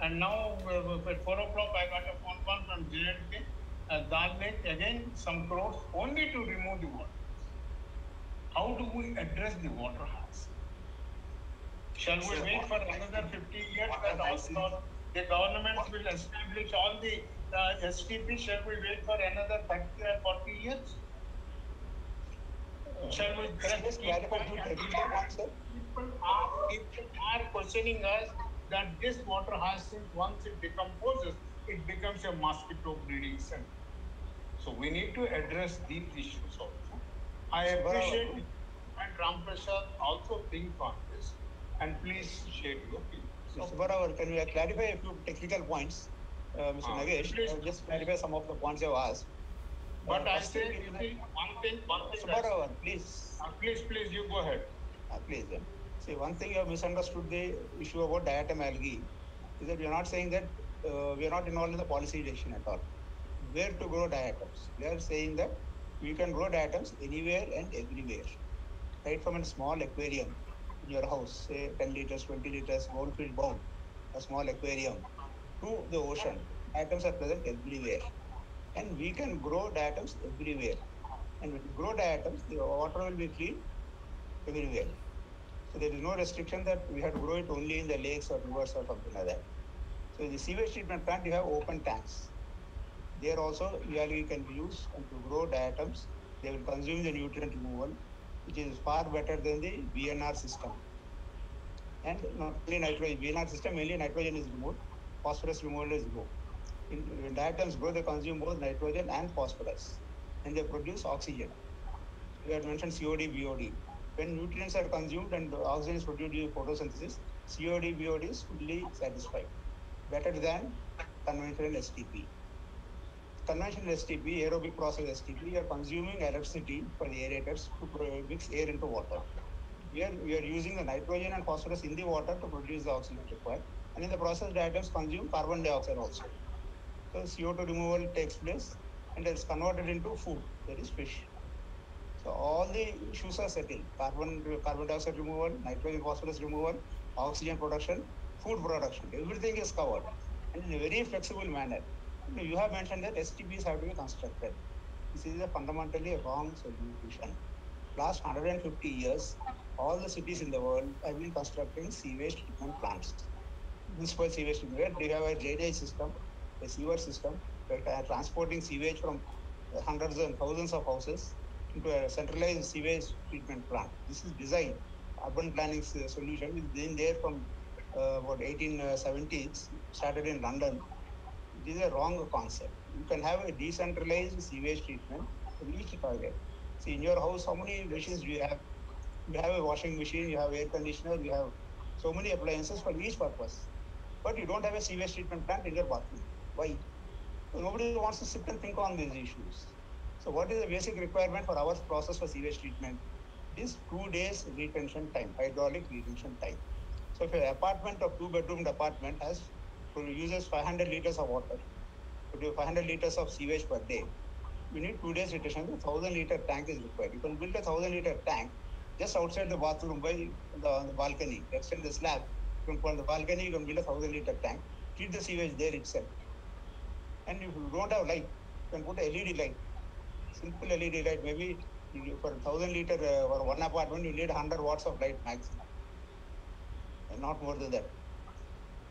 Speaker 3: and now uh, at 4 o'clock I got a phone call from JNK, uh, again some crores only to remove the water. How do we address the water hazard? Shall we wait for another 50 years that also the government will establish all the uh, STP? Shall we wait for another 30 or 40 years? Shall we
Speaker 4: Just
Speaker 3: just
Speaker 4: clarify two technical points, sir.
Speaker 3: people are, people are questioning us that this water hyacinth, once it decomposes, it becomes a mosquito breeding center. So we need to address these issues also. I appreciate it, and Ram Prasad also think on this, and please share your opinion.
Speaker 4: Mr. Baravar, can you clarify a few technical points? Uh, Mr.
Speaker 3: Ah,
Speaker 4: Nagesh, uh, just clarify some of the points you have asked.
Speaker 3: But
Speaker 4: Uh,
Speaker 3: I say,
Speaker 4: thing
Speaker 3: you
Speaker 4: is
Speaker 3: see, one thing, one thing.
Speaker 4: Mr. Please,
Speaker 3: Uh, Please, please, you go ahead.
Speaker 4: uh, please then. See, one thing you have misunderstood the issue about diatom algae is that we are not saying that uh, we are not involved in the policy decision at all. Where to grow diatoms? We are saying that we can grow diatoms anywhere and everywhere. Right from a small aquarium in your house, say 10 liters, 20 liters, goldfish bound, a small aquarium, to the ocean. Atoms are present everywhere. And we can grow diatoms everywhere. And when we grow diatoms, the water will be clean everywhere. So there is no restriction that we have to grow it only in the lakes or rivers or something like that. So in the sewage treatment plant, you have open tanks. There also algae can be used and to grow diatoms. They will consume the nutrient removal, which is far better than the BNR system. And not only nitrogen, BNR system mainly nitrogen is removed, phosphorus removal is removed. In, when diatoms grow, they consume both nitrogen and phosphorus, and they produce oxygen. We had mentioned COD, BOD. When nutrients are consumed and oxygen is produced due to photosynthesis, COD, BOD is fully satisfied, better than conventional STP. Conventional STP, aerobic process STP, you are consuming electricity for the aerators to mix air into water. Here we are using the nitrogen and phosphorus in the water to produce the oxygen required, and in the process diatoms consume carbon dioxide also. So CO2 removal takes place and it's converted into food, that is fish. So all the issues are settled. Carbon carbon dioxide removal, nitrogen phosphorus removal, oxygen production, food production. Everything is covered and in a very flexible manner. You have mentioned that STPs have to be constructed. This is a fundamentally wrong solution. Last 150 years, all the cities in the world have been constructing sewage treatment plants. Municipal sewage treatment, they have a drainage system, a sewer system, that are transporting sewage from hundreds and thousands of houses into a centralized sewage treatment plant. This is design, urban planning solution is been there from uh, about 1870s, started in London. It is a wrong concept. You can have a decentralized sewage treatment for each toilet. See, in your house, how many machines do you have? You have a washing machine, you have air conditioner, you have so many appliances for each purpose. But you don't have a sewage treatment plant in your bathroom. Why? So nobody wants to sit and think on these issues. So what is the basic requirement for our process for sewage treatment? Is two days retention time, hydraulic retention time. So if an apartment of two bedroomed apartment has uses 500 liters of water, produce 500 liters of sewage per day, you need two days retention. The thousand liter tank is required. You can build a thousand liter tank just outside the bathroom by the, the balcony. Extend the slab. Put the balcony. You can build a thousand liter tank. Treat the sewage there itself. And if you don't have light, you can put LED light. Simple LED light. Maybe for a thousand liter uh, or one apartment, you need hundred watts of light maximum, and not more than that.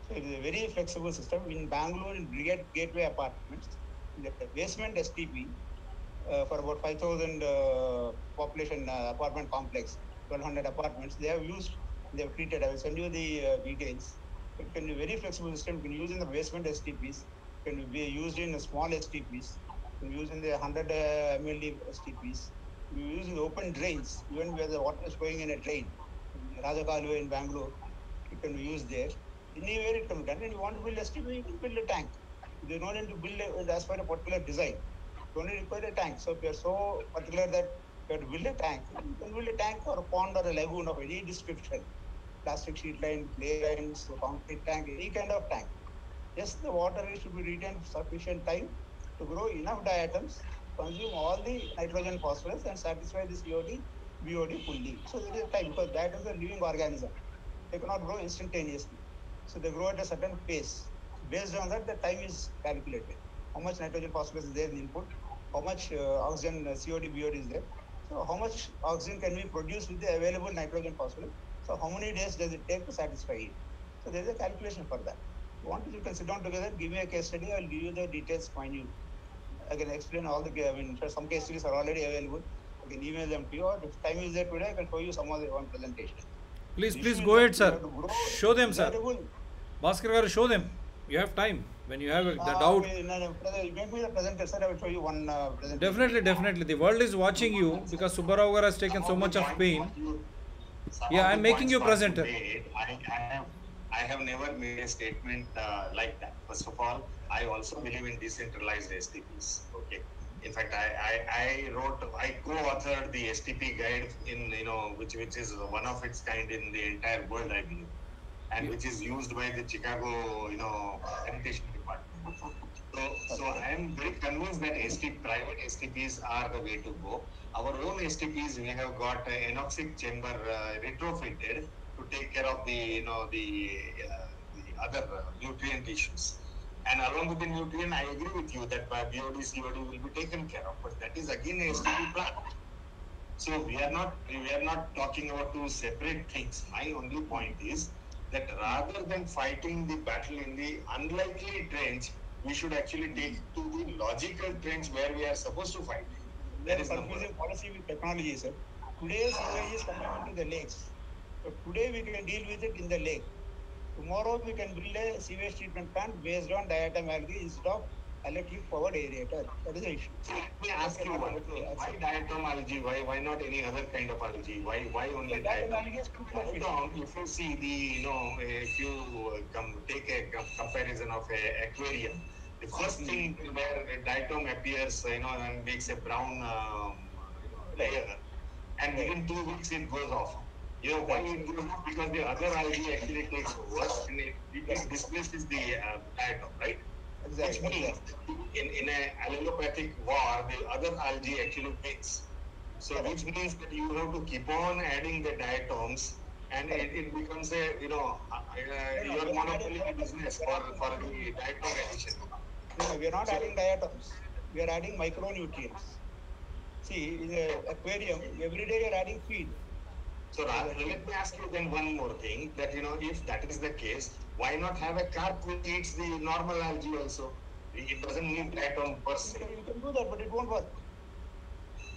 Speaker 4: So it is a very flexible system. In Bangalore, in Brigade Gateway Apartments, the basement STP uh, for about 5,000 uh, population uh, apartment complex, 1,200 apartments, they have used, they have treated. I will send you the uh, details. It can be very flexible system. Can use in the basement STPs. Can be used in small STPs. Can be used in the 100 uh, ml STPs. You use in open drains, even where the water is going in a drain. Rajakalu in Bangalore, it can be used there. Anywhere it can be done. And you want to build a STP, you can build a tank. You don't need to build a, as per a particular design. You only require a tank. So if you are so particular that you have to build a tank, you can build a tank or a pond or a lagoon of any description. Plastic sheet line, clay lines, concrete tank, any kind of tank. Just the water should be retained sufficient time to grow enough diatoms, consume all the nitrogen phosphorus and satisfy the COD, BOD fully. So there is time because that is a living organism. They cannot grow instantaneously. So they grow at a certain pace. Based on that, the time is calculated. How much nitrogen phosphorus is there in input, how much uh, oxygen, uh, COD, BOD is there. So how much oxygen can be produced with the available nitrogen phosphorus. So how many days does it take to satisfy it? So there is a calculation for that. You want you can sit down together, give me a case study, I'll give you the details minute. I can explain all the, I mean, some case studies are already available. I can email them to you or if time is there today, I can show you some of the one presentation.
Speaker 1: Please, please go ahead, sir. Show them, sir. Bhaskar
Speaker 4: show
Speaker 1: them.
Speaker 4: You have time when you have the uh, doubt. Me. I will show you one uh,
Speaker 1: Definitely, definitely. The world is watching you because Subbarao has taken so much of pain.
Speaker 5: Some
Speaker 1: Yeah, I'm making you presenter.
Speaker 5: made, I, I have, I have never made a statement uh, like that. First of all, I also believe in decentralized STPs. Okay. In fact, I, I, I wrote, I co-authored the STP guide in, you know, which, which is one of its kind in the entire world, I believe, and which is used by the Chicago, you know, sanitation department. So, so I am very convinced that ST, private STPs are the way to go. Our own STPs, we have got an anoxic chamber uh, retrofitted to take care of the, you know, the, uh, the other uh, nutrient issues. And along with the nutrient, I agree with you that by BOD, COD will be taken care of, but that is again a STP plant. So we are not, we are not talking about two separate things. My only point is that rather than fighting the battle in the unlikely trench, we should actually take to the logical trench where we are supposed to fight.
Speaker 4: There
Speaker 5: That
Speaker 4: is confusing policy with technology, sir. Today sewage ah. is coming into the lakes. So today we can deal with it in the lake. Tomorrow we can build a sewage treatment plant based on diatom algae instead of electric powered aerator. That is the issue.
Speaker 5: Let me ask you one. Why diatom algae? Why, why not any other kind of algae? Why, why only
Speaker 4: Diatom
Speaker 5: diatom?
Speaker 4: algae is.
Speaker 5: Diatom, if you see the, you know, if you uh, come, take a com- comparison of a aquarium, the first thing where a diatom appears, you know, and makes a brown um, layer, and within two weeks it goes off. You know, why it goes off? Because the other algae actually takes over and it, it displaces the uh, diatom, right?
Speaker 4: Exactly.
Speaker 5: In, in a allelopathic war, the other algae actually wins. So which means that you have to keep on adding the diatoms and it, it becomes a, you know, uh, your monopoly business for, for the diatom addition.
Speaker 4: No, we are not adding diatoms. We are adding micronutrients. See, in the aquarium, every day you are adding feed.
Speaker 5: So Ra- let me ask you then one more thing, that, you know, if that is the case, why not have a carp which eats the normal algae also? It doesn't need diatom per
Speaker 4: You
Speaker 5: se.
Speaker 4: can, you can do that, but it won't work.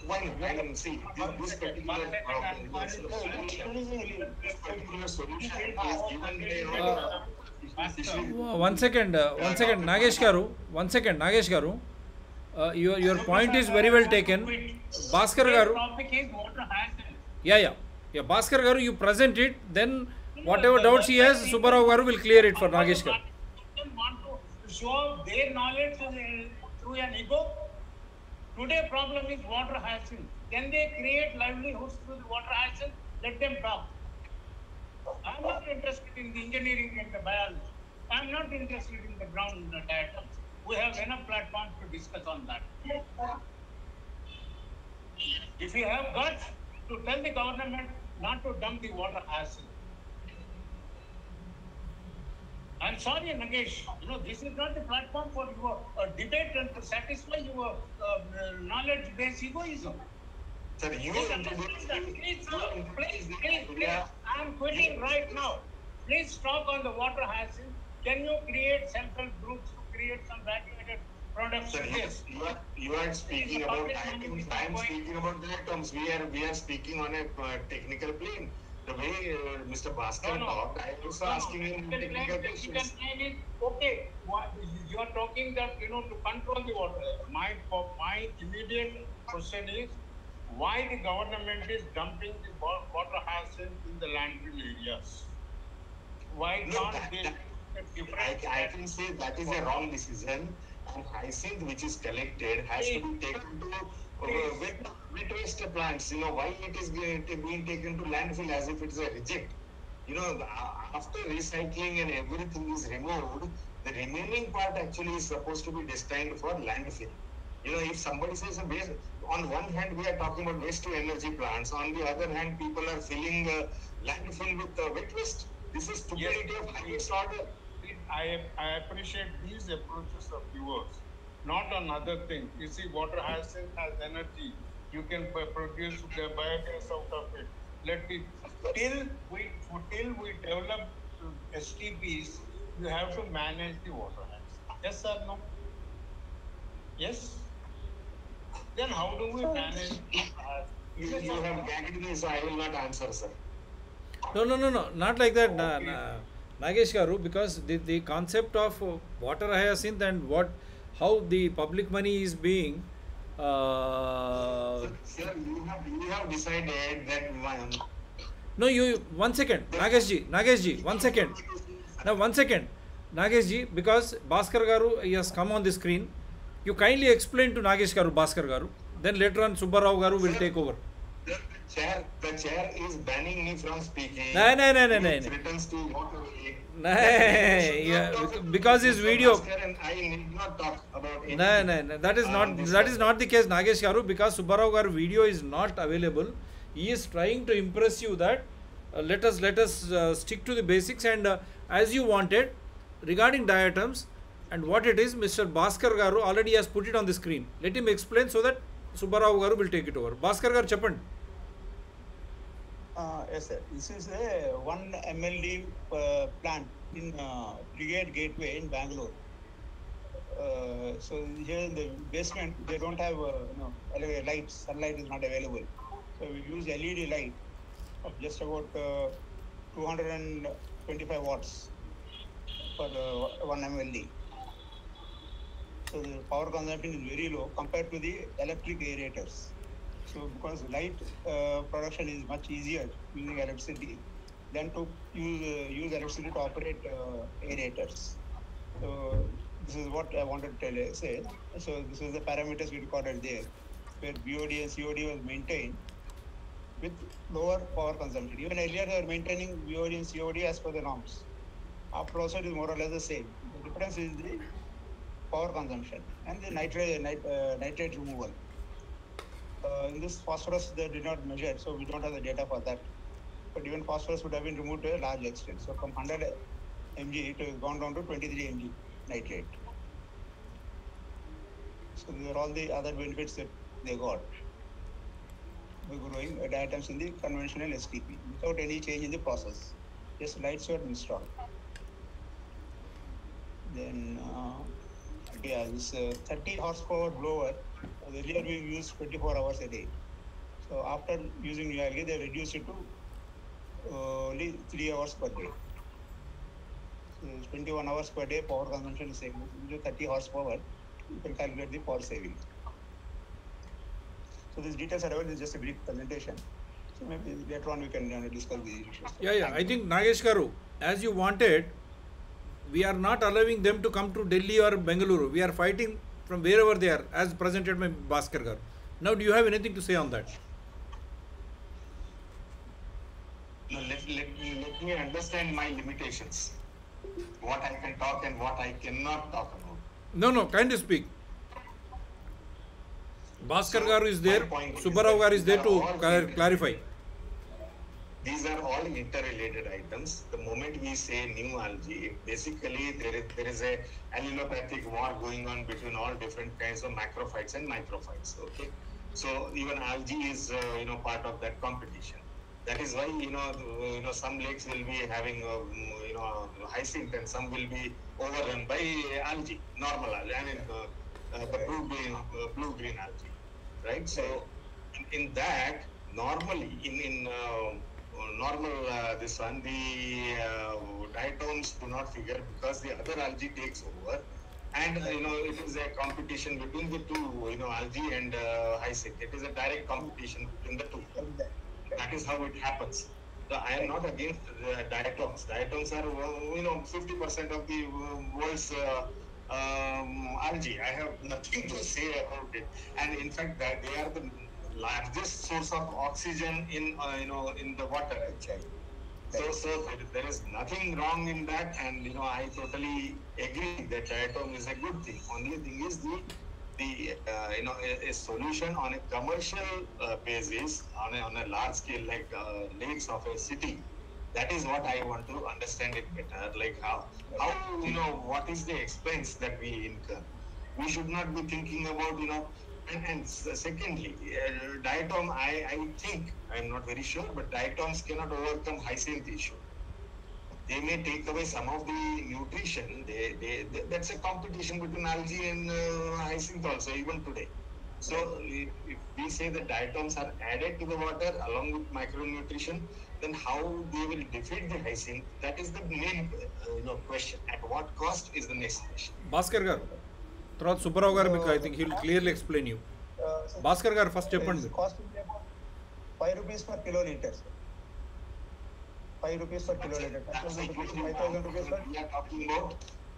Speaker 5: Why not? I mean, see, this, this particular problem, this
Speaker 4: Introducing
Speaker 5: this particular solution is given by, you know,
Speaker 1: one second one second Nagesh garu one second Nagesh garu your your point is very well taken Bhaskar garu
Speaker 8: Topic is water hazard.
Speaker 1: Yeah yeah Yeah, Bhaskar Garu, you present it, then whatever doubts he has, Subbarao Garu will clear it for
Speaker 8: Nagesh want to show their knowledge through an ego. Today problem is water hyacinth. Can they create livelihoods through the water hyacinth? Let them talk. I'm not interested in the engineering and the biology. I'm not interested in the ground diatoms. We have enough platforms to discuss on that.
Speaker 3: If you have guts to tell the government not to dump the water acid. I'm sorry, Nagesh, you know, this is not the platform for your uh, debate and to satisfy your uh, knowledge-based egoism.
Speaker 5: Sir, you
Speaker 3: Please understand that. Please, please, please, please, I'm quitting right now. Please talk on the water hazard. Can you create central groups to create some regulated products?
Speaker 5: Sir, yes, you are, you are speaking about I am speaking about the items, we are, we are speaking on a uh, technical plane. The way uh, Mr. Bhaskar
Speaker 3: No, no.
Speaker 5: talked, I am also
Speaker 3: No,
Speaker 5: asking him
Speaker 3: technical
Speaker 5: technical
Speaker 3: plan- technical
Speaker 5: questions.
Speaker 3: okay, what, you are talking that, you know, to control the water. My, my immediate question is, why the government is dumping the water hazard in the landfill areas? Why
Speaker 5: No,
Speaker 3: can't
Speaker 5: that-
Speaker 3: they?
Speaker 5: that- I, I can say that is a wrong decision and hyacinth which is collected has to be taken to uh, wet, wet waste plants. You know, why it is being taken to landfill as if it's a reject. You know, after recycling and everything is removed, the remaining part actually is supposed to be destined for landfill. You know, if somebody says a waste, on one hand we are talking about waste to energy plants, on the other hand people are filling uh, landfill with uh, wet waste. This is stupidity of highest order.
Speaker 3: I, I appreciate these approaches of yours, not on other things. You see, water has, has energy. You can p- produce the biogas out of it. Let me, till we, till we develop STPs, you have to manage the water has. Yes or no? Yes? Then how do we manage? uh,
Speaker 5: You, you have gagged me, so I will not answer, sir.
Speaker 1: No, no, no, no, not like that, na, na, Nagesh garu because the the concept of water hyacinth and what how the public money is being no you one second Nagesh ji Nagesh ji one second ना one second Nagesh ji because Bhaskar garu has come on the screen you kindly explain to Nagesh garu Bhaskar garu then later on Subbarao garu will take over
Speaker 5: Chair, the chair is banning me from speaking.
Speaker 1: No, no, no, no, no. no.
Speaker 5: It returns to whatever.
Speaker 1: Nay, because his video. No, no, no. That is not that is not the case, Nagesh Garu. Because Subbarao Garu video is not available. He is trying to impress you that uh, let us let us uh, stick to the basics and uh, as you wanted regarding diatoms and what it is. Mr. Bhaskar Garu already has put it on the screen. Let him explain so that Subbarao Garu will take it over. Bhaskar Garu.
Speaker 4: Uh, yes, sir. This is a one MLD uh, plant in uh, Brigade Gateway in Bangalore. Uh, so here in the basement, they don't have uh, you know light. Sunlight is not available. So we use LED light of just about uh, 225 watts for uh, one MLD. So the power consumption is very low compared to the electric aerators. So because light uh, production is much easier using electricity than to use uh, use electricity to operate uh, aerators. So this is what I wanted to tell say. So this is the parameters we recorded there, where BOD and COD was maintained with lower power consumption. Even earlier they were maintaining BOD and COD as per the norms. Our process is more or less the same. The difference is the power consumption and the nitrate nit, uh, nitrate removal. Uh, in this phosphorus they did not measure, so we don't have the data for that. But even phosphorus would have been removed to a large extent. So from 100 mg, it has gone down to 23 mg nitrate. So these are all the other benefits that they got. By growing uh, diatoms in the conventional STP without any change in the process. Just lights were installed. Then, uh, yeah, this uh, 30 horsepower blower, earlier we used 24 hours a day. So after using Nualgi, they reduced it to uh, only 3 hours per day. So 21 hours per day power consumption is same. With 30 horsepower, you can calculate the power saving. So these details are available, it's just a brief presentation. So maybe later on we can uh, discuss these issues.
Speaker 1: Yeah, yeah. I think Nagesh Garu, as you wanted, we are not allowing them to come to Delhi or Bengaluru. We are fighting from wherever they are, as presented by Bhaskar Garu. Now, do you have anything to say on that?
Speaker 5: No, let, let, let me understand my limitations. What I can talk and what I cannot talk about.
Speaker 1: No, no, kindly speak. Bhaskar
Speaker 5: so,
Speaker 1: Garu is there,
Speaker 5: Subbarao Garu is
Speaker 1: there to clarify
Speaker 5: these are all interrelated items. The moment we say Nualgi, basically there is, there is a allelopathic war going on between all different kinds of macrophytes and microphytes. Okay, so even algae is uh, you know part of that competition. That is why you know uh, you know some lakes will be having um, you know hyacinth and some will be overrun by algae, normal algae, I mean uh, uh, the blue green uh, blue green algae, right? So in, in that normally in in um, normal uh, this one the uh, diatoms do not figure because the other algae takes over. And uh, you know it is a competition between the two you know algae and uh, it is a direct competition between the two. That is how it happens. So i am not against diatoms diatoms are uh, you know 50% of the uh, world's uh, um, algae. I have nothing to say about it. And in fact that they are the largest source of oxygen in uh, you know in the water actually so so there, is nothing wrong in that and you know i totally agree that diatom is a good thing. Only thing is the the uh, you know a, a solution on a commercial uh, basis on a, on a large scale like uh, lakes of a city that is what i want to understand it better. Like how how you know what is the expense that we incur? We should not be thinking about you know and, and uh, secondly, uh, diatom, I, I think, I'm not very sure, but diatoms cannot overcome hyacinth issue. They may take away some of the nutrition. They, they, they that's a competition between algae and uh, hyacinth also, even today. So if, if we say that diatoms are added to the water along with micronutrition, then how they will defeat the hyacinth, that is the main uh, you know, question. At what cost is the next question.
Speaker 1: Bhaskar తర్వాత సుబ్బారావు గారు మీకు I think he'll clearly explain you Bhaskar garu first చెప్పండి
Speaker 4: cost five rupees per kilo litre five rupees per kilo litre
Speaker 5: That's a huge
Speaker 4: five thousand rupees per
Speaker 5: we are talking about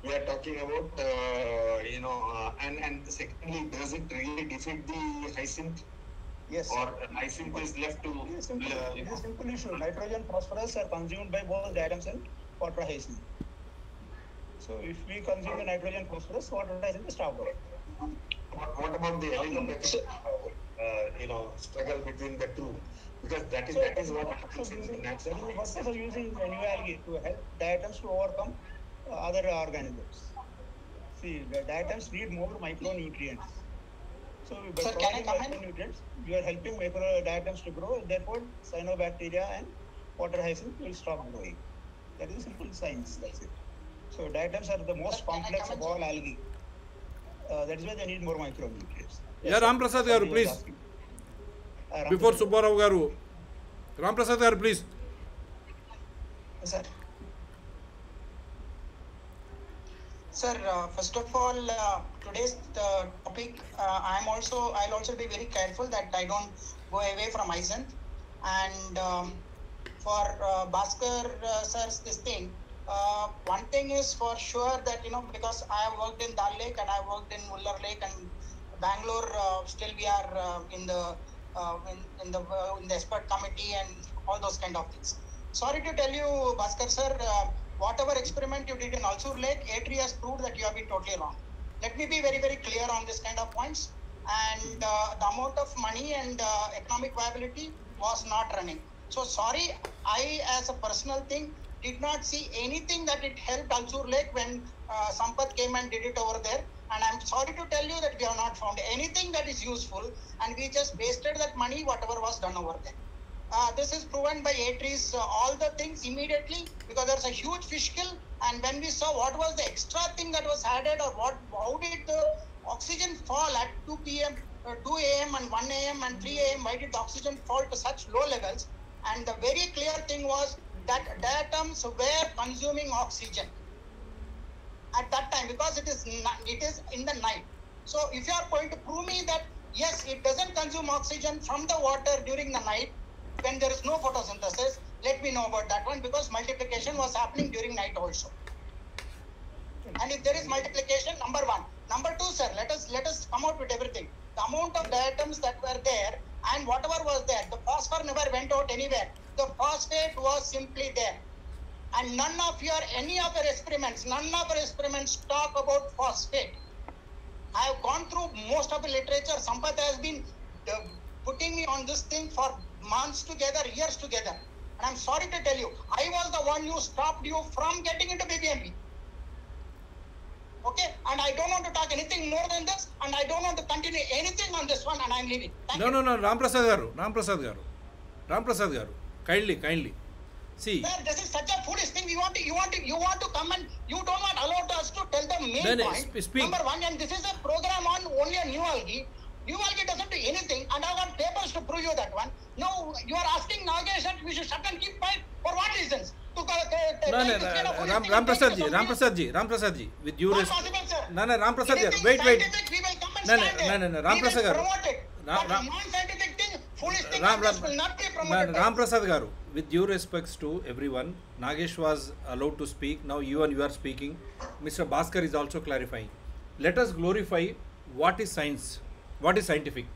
Speaker 5: we are talking about uh, you know uh, and and secondly does it really defeat the hyacinth
Speaker 4: Yes.
Speaker 5: or hyacinth is left to
Speaker 4: It is simple.
Speaker 5: uh, you
Speaker 4: It
Speaker 5: know,
Speaker 4: is simple issue. Nitrogen, phosphorus are consumed by both diatoms and water hyacinth. So if we consume the nitrogen, phosphorus, water hyacinth is stopped.
Speaker 5: what, what about the allelopathic uh, you know struggle between the two because that is that is what happens in the natural
Speaker 4: Workers are using the Nualgi to help diatoms to overcome uh, other organisms. See, the diatoms need more micronutrients. So by
Speaker 10: Sir, can I
Speaker 4: providing
Speaker 10: in?
Speaker 4: micronutrients, you are helping micro diatoms to grow. And therefore, cyanobacteria and water hyacinth will stop growing. That is simple science. That's it. So diatoms are the most complex of all algae. Uh, that is why they need more micronutrients. Yes,
Speaker 1: yeah,
Speaker 4: Ramprasad uh, Garu,
Speaker 1: please.
Speaker 4: Uh,
Speaker 1: Before Subbarao Garu. Ramprasad Garu, please.
Speaker 10: Sir. Sir, uh, first of all, uh, today's uh, topic, uh, I'm also, I'll also be very careful that I don't go away from Iceland. And um, for uh, Bhaskar, sir's this thing, uh, one thing is for sure that, you know, because I have worked in Dal Lake and I worked in Muller Lake and Bangalore, uh, still we are uh, in the uh, in, in the uh, in the expert committee and all those kind of things. Sorry to tell you, Bhaskar sir, uh, whatever experiment you did in Ulsoor Lake, ATREE has proved that you have been totally wrong. Let me be very very clear on this kind of points. And the amount of money and economic viability was not running. So sorry, I as a personal thing did not see anything that it helped Ulsoor Lake when uh, Sampath came and did it over there. And I'm sorry to tell you that we have not found anything that is useful, and we just wasted that money, whatever was done over there. Uh, this is proven by ATREE's, uh, all the things immediately because there's a huge fish kill. And when we saw what was the extra thing that was added, or what, how did the oxygen fall at 2 p.m., uh, 2 a.m., and 1 a.m., and 3 a.m., why did the oxygen fall to such low levels? And the very clear thing was that diatoms were consuming oxygen at that time because it is it is in the night. So if you are going to prove me that yes, it doesn't consume oxygen from the water during the night when there is no photosynthesis, let me know about that one because multiplication was happening during night also. And if there is multiplication, number one. Number two, sir, let us let us come out with everything. The amount of diatoms that were there and whatever was there, the phosphor never went out anywhere phosphate was simply there. And none of your, any of your experiments, none of your experiments talk about phosphate. I have gone through most of the literature. Sampath has been uh, putting me on this thing for months together, years together. And I'm sorry to tell you, I was the one who stopped you from getting into BBMP. Okay? And I don't want to talk anything more than this, and I don't want to continue anything on this one, and I'm leaving. Thank
Speaker 1: no,
Speaker 10: you.
Speaker 1: no, no, Ramprasad Garu, Ramprasad Garu, Ramprasad Garu. kindly, kindly. See.
Speaker 10: Sir, this is such a foolish thing. You want to, you want to, you want to come and you don't want allow us to tell the main
Speaker 1: then
Speaker 10: point.
Speaker 1: Sp speak.
Speaker 10: Number one, and this is a program on only a new algae. New algae doesn't do anything, and i got papers to prove you that one. Now you are asking nagesh that we should shut and keep quiet for what reasons?
Speaker 1: No, no,
Speaker 10: no,
Speaker 1: Ram, Ram Prasad ji, Ram Prasad ji, Ram Prasad ji, with due respect. No, no, Ram Prasad ji, wait, wait. No, no, no, no, Ram Prasad
Speaker 10: ji.
Speaker 1: Ram, Ram.
Speaker 10: Non-scientific thing, foolish thing
Speaker 1: Ram, Ram,
Speaker 10: will not be
Speaker 1: no,
Speaker 10: promoted.
Speaker 1: no, Ram Prasad garu, with due respects to everyone, Nagesh was allowed to speak. Now you and you are speaking. Mr. Bhaskar is also clarifying. Let us glorify what is science, what is scientific.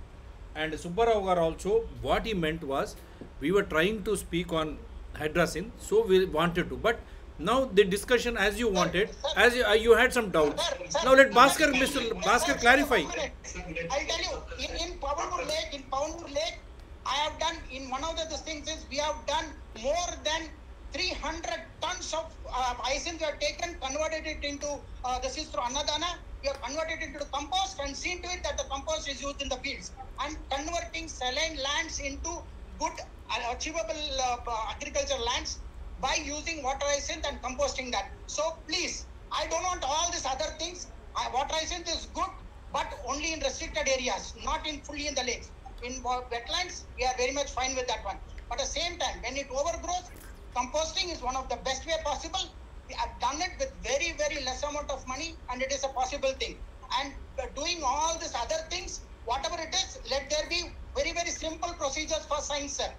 Speaker 1: And Subbarao garu also, what he meant was, we were trying to speak on hyacinth, so we wanted to. But now the discussion as you wanted, as you, uh, you had some doubts.
Speaker 10: Sir, sir,
Speaker 1: Now let Bhaskar, Mr.
Speaker 10: sir,
Speaker 1: Bhaskar clarify.
Speaker 10: I'll tell you, in, in Pavanur Lake, in Pavanur Lake, I have done, in one of the things is, we have done more than 300 tons of uh, hyacinth we have taken, converted it into, uh, this is through Annadana, we have converted it into compost and seen to it that the compost is used in the fields. And converting saline lands into good, uh, achievable uh, agriculture lands by using water hyacinth and composting that. So please, I don't want all these other things. Uh, water hyacinth is good, but only in restricted areas, not in fully in the lakes. In wetlands, we are very much fine with that one. But at the same time, when it overgrows, composting is one of the best way possible. We have done it with very, very less amount of money, and it is a possible thing. And doing all these other things, whatever it is, let there be very, very simple procedures for science, sir.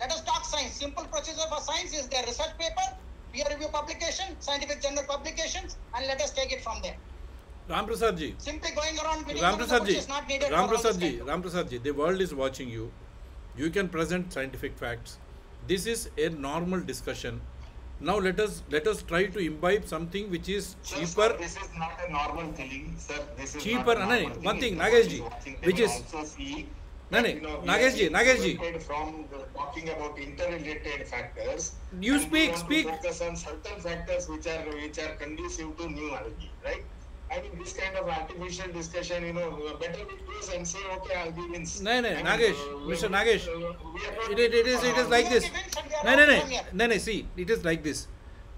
Speaker 10: Let us talk science. Simple procedure for science is their research paper, peer review publication, scientific journal publications, and let us take it from there.
Speaker 1: Ram Prasad ji,
Speaker 10: Simply going around
Speaker 1: Ram Prasad ji,
Speaker 10: is not needed
Speaker 1: Ram Prasad ji. Ram Prasad ji, the world is watching you. You can present scientific facts. This is a normal discussion. Now let us let us try to imbibe something which is cheaper.
Speaker 5: sir, this is not a normal thing, sir. This is
Speaker 1: Cheaper,
Speaker 5: not
Speaker 1: no,
Speaker 5: a
Speaker 1: one thing, Nagesh ji, which is- No, no,
Speaker 5: you know, we
Speaker 1: Nagesh ji, Nagesh ji.
Speaker 5: From the, talking about interrelated factors.
Speaker 1: You speak, speak.
Speaker 5: Focus on certain factors which are which are conducive to Nualgi, right? Mean, this kind of artificial discussion, you know, better we use and say, okay, algae wins.
Speaker 1: No, no, Nagesh,
Speaker 5: uh,
Speaker 1: Mr. Nagesh,
Speaker 5: we are not
Speaker 1: It, it, it is it is like this.
Speaker 10: Events and we are
Speaker 1: No, no, no, no, no. See, it is like this.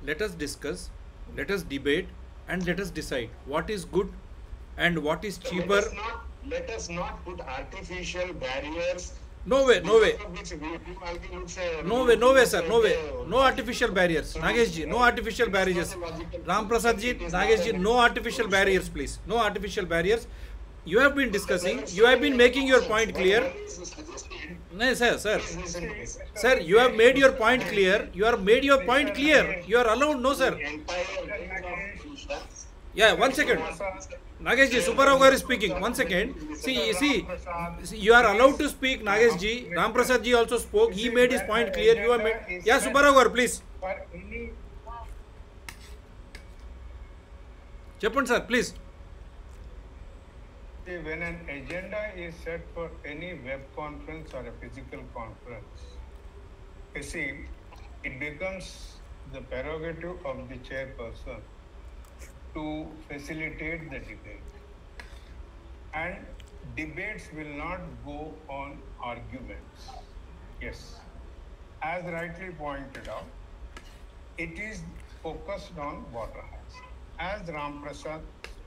Speaker 1: Let us discuss, let us debate, and let us decide what is good and what is cheaper.
Speaker 5: Let us not, let us not put artificial barriers.
Speaker 1: No way, no way. No way, no way, sir, no way. No artificial barriers. Nagesh ji, no artificial barriers. Ram Prasad ji, Nagesh ji, no artificial barriers, please. No artificial barriers. You have been discussing, you have been making your point clear. No, sir, sir.
Speaker 5: Sir,
Speaker 1: you have made your point clear. You have made your point clear. You are allowed, no, sir. Yeah, one second. Nagesh ji, Subbarao is speaking. One second. See, see, you are allowed to speak, Nagesh ji. Ram Prasad ji also spoke. He made his point clear. You are made. Yeah, Subbarao please. Chapman sir, please.
Speaker 3: See, when an agenda is set for any web conference or a physical conference, you see, it becomes the prerogative of the chairperson to facilitate the debate. And debates will not go on arguments. Yes. As rightly pointed out, it is focused on water hyacinth. As Ram Prasad,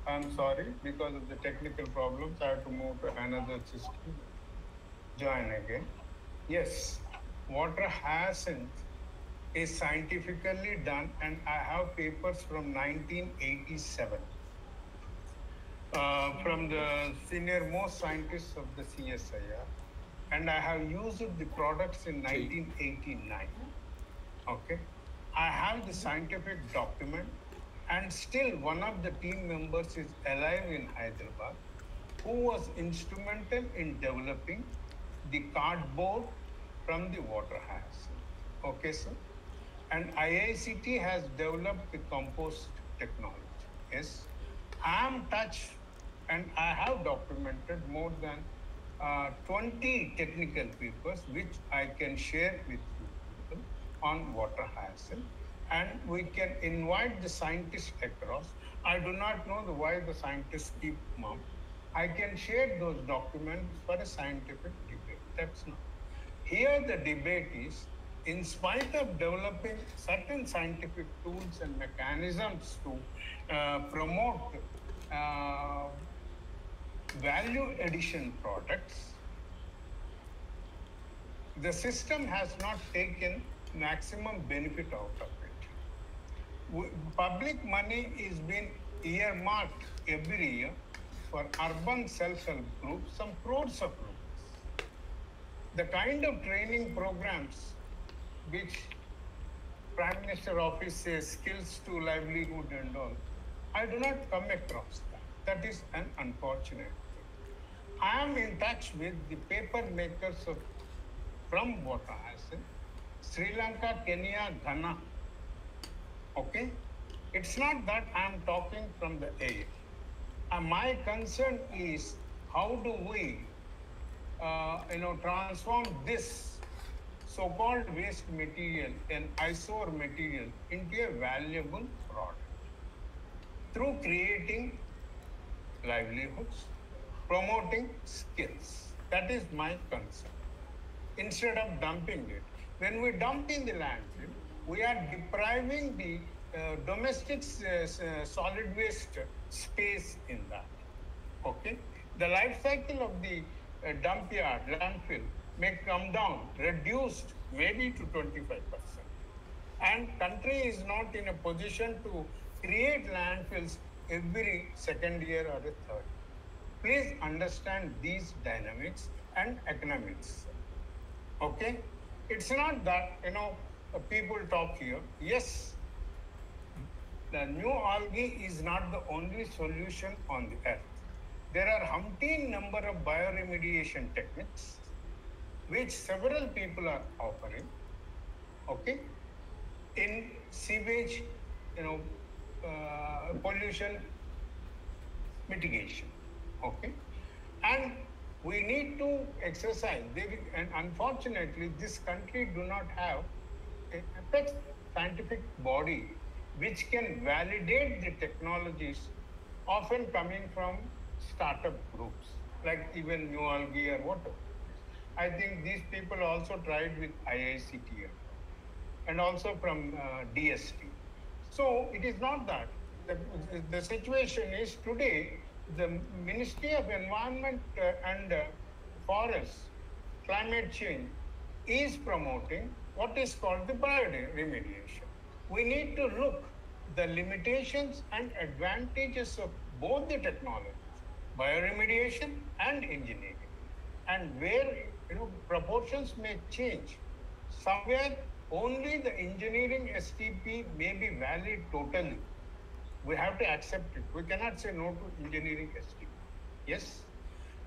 Speaker 3: I'm sorry, because of the technical problems, I have to move to another system. Join again. Yes, water hyacinth is scientifically done, and I have papers from 1987 uh, from the senior most scientists of the CSIR, and I have used the products in 1989. Okay, I have the scientific document, and still one of the team members is alive in Hyderabad, who was instrumental in developing the cardboard from the water hyacinth. Okay, sir. And IICT has developed the compost technology. Yes, I am touched and I have documented more than uh, 20 technical papers which I can share with you on water hyacinth And we can invite the scientists across. I do not know the, why the scientists keep mum. I can share those documents for a scientific debate. That's not. Here the debate is, in spite of developing certain scientific tools and mechanisms to uh, promote uh, value addition products, the system has not taken maximum benefit out of it. Public money is being earmarked every year for urban self-help groups, some crores of rupees. The kind of training programs which Prime Minister Office says skills to livelihood and all, I do not come across that. That is an unfortunate thing. I am in touch with the paper makers of from Water Hazard, Sri Lanka, Kenya, Ghana. Okay? It's not that I am talking from the air. Uh, my concern is how do we, uh, you know, transform this so-called waste material, and eyesore material, into a valuable product through creating livelihoods, promoting skills. That is my concern. Instead of dumping it, when we dump in the landfill, we are depriving the uh, domestic uh, uh, solid waste space in that. Okay, the life cycle of the uh, dump yard landfill may come down, reduced maybe to 25 percent and country is not in a position to create landfills every second year or a third. Please understand these dynamics and economics. Okay? It's not that, you know, people talk here. Yes, the Nualgi is not the only solution on the earth. There are umpteen number of bioremediation techniques which several people are offering. Okay? in sewage, you know, uh, pollution mitigation. Okay, and we need to exercise. Is, and unfortunately, this country do not have a scientific body which can validate the technologies, often coming from startup groups like even Nualgi or whatever. I think these people also tried with IICTR and also from uh, DST. So it is not that. The, the situation is today, the Ministry of Environment uh, and uh, Forests, Climate Change is promoting what is called the bioremediation. We need to look the limitations and advantages of both the technologies, bioremediation and engineering, and where you know proportions may change. Somewhere only the engineering STP may be valid totally. We have to accept it. We cannot say no to engineering STP. Yes?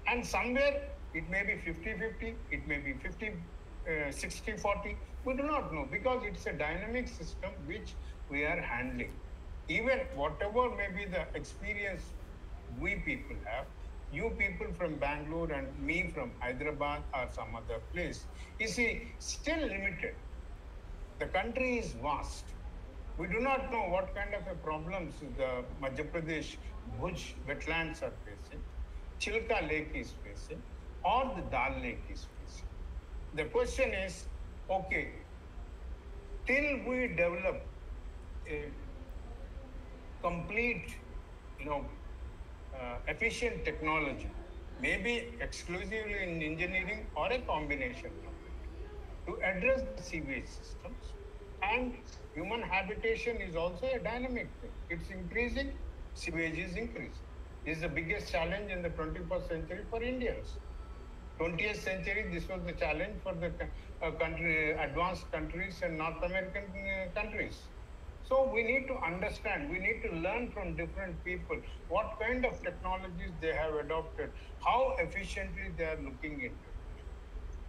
Speaker 3: And somewhere it may be 50 50, it may be 50 uh, 60 40. We do not know because it's a dynamic system which we are handling. Even whatever may be the experience we people have, you people from Bangalore and me from Hyderabad or some other place, you see, still limited. The country is vast. We do not know what kind of a problems the Madhya Pradesh Bhoj wetlands are facing, Chilka Lake is facing, or the Dal Lake is facing. The question is, okay, till we develop a complete, you know, efficient technology, maybe exclusively in engineering or a combination of it, to address the sewage systems. And human habitation is also a dynamic thing. It's increasing, sewage is increasing. This is the biggest challenge in the 21st century for Indians. 20th century, this was the challenge for the uh, country, advanced countries and North American uh, countries. So we need to understand, we need to learn from different people what kind of technologies they have adopted, how efficiently they are looking into it.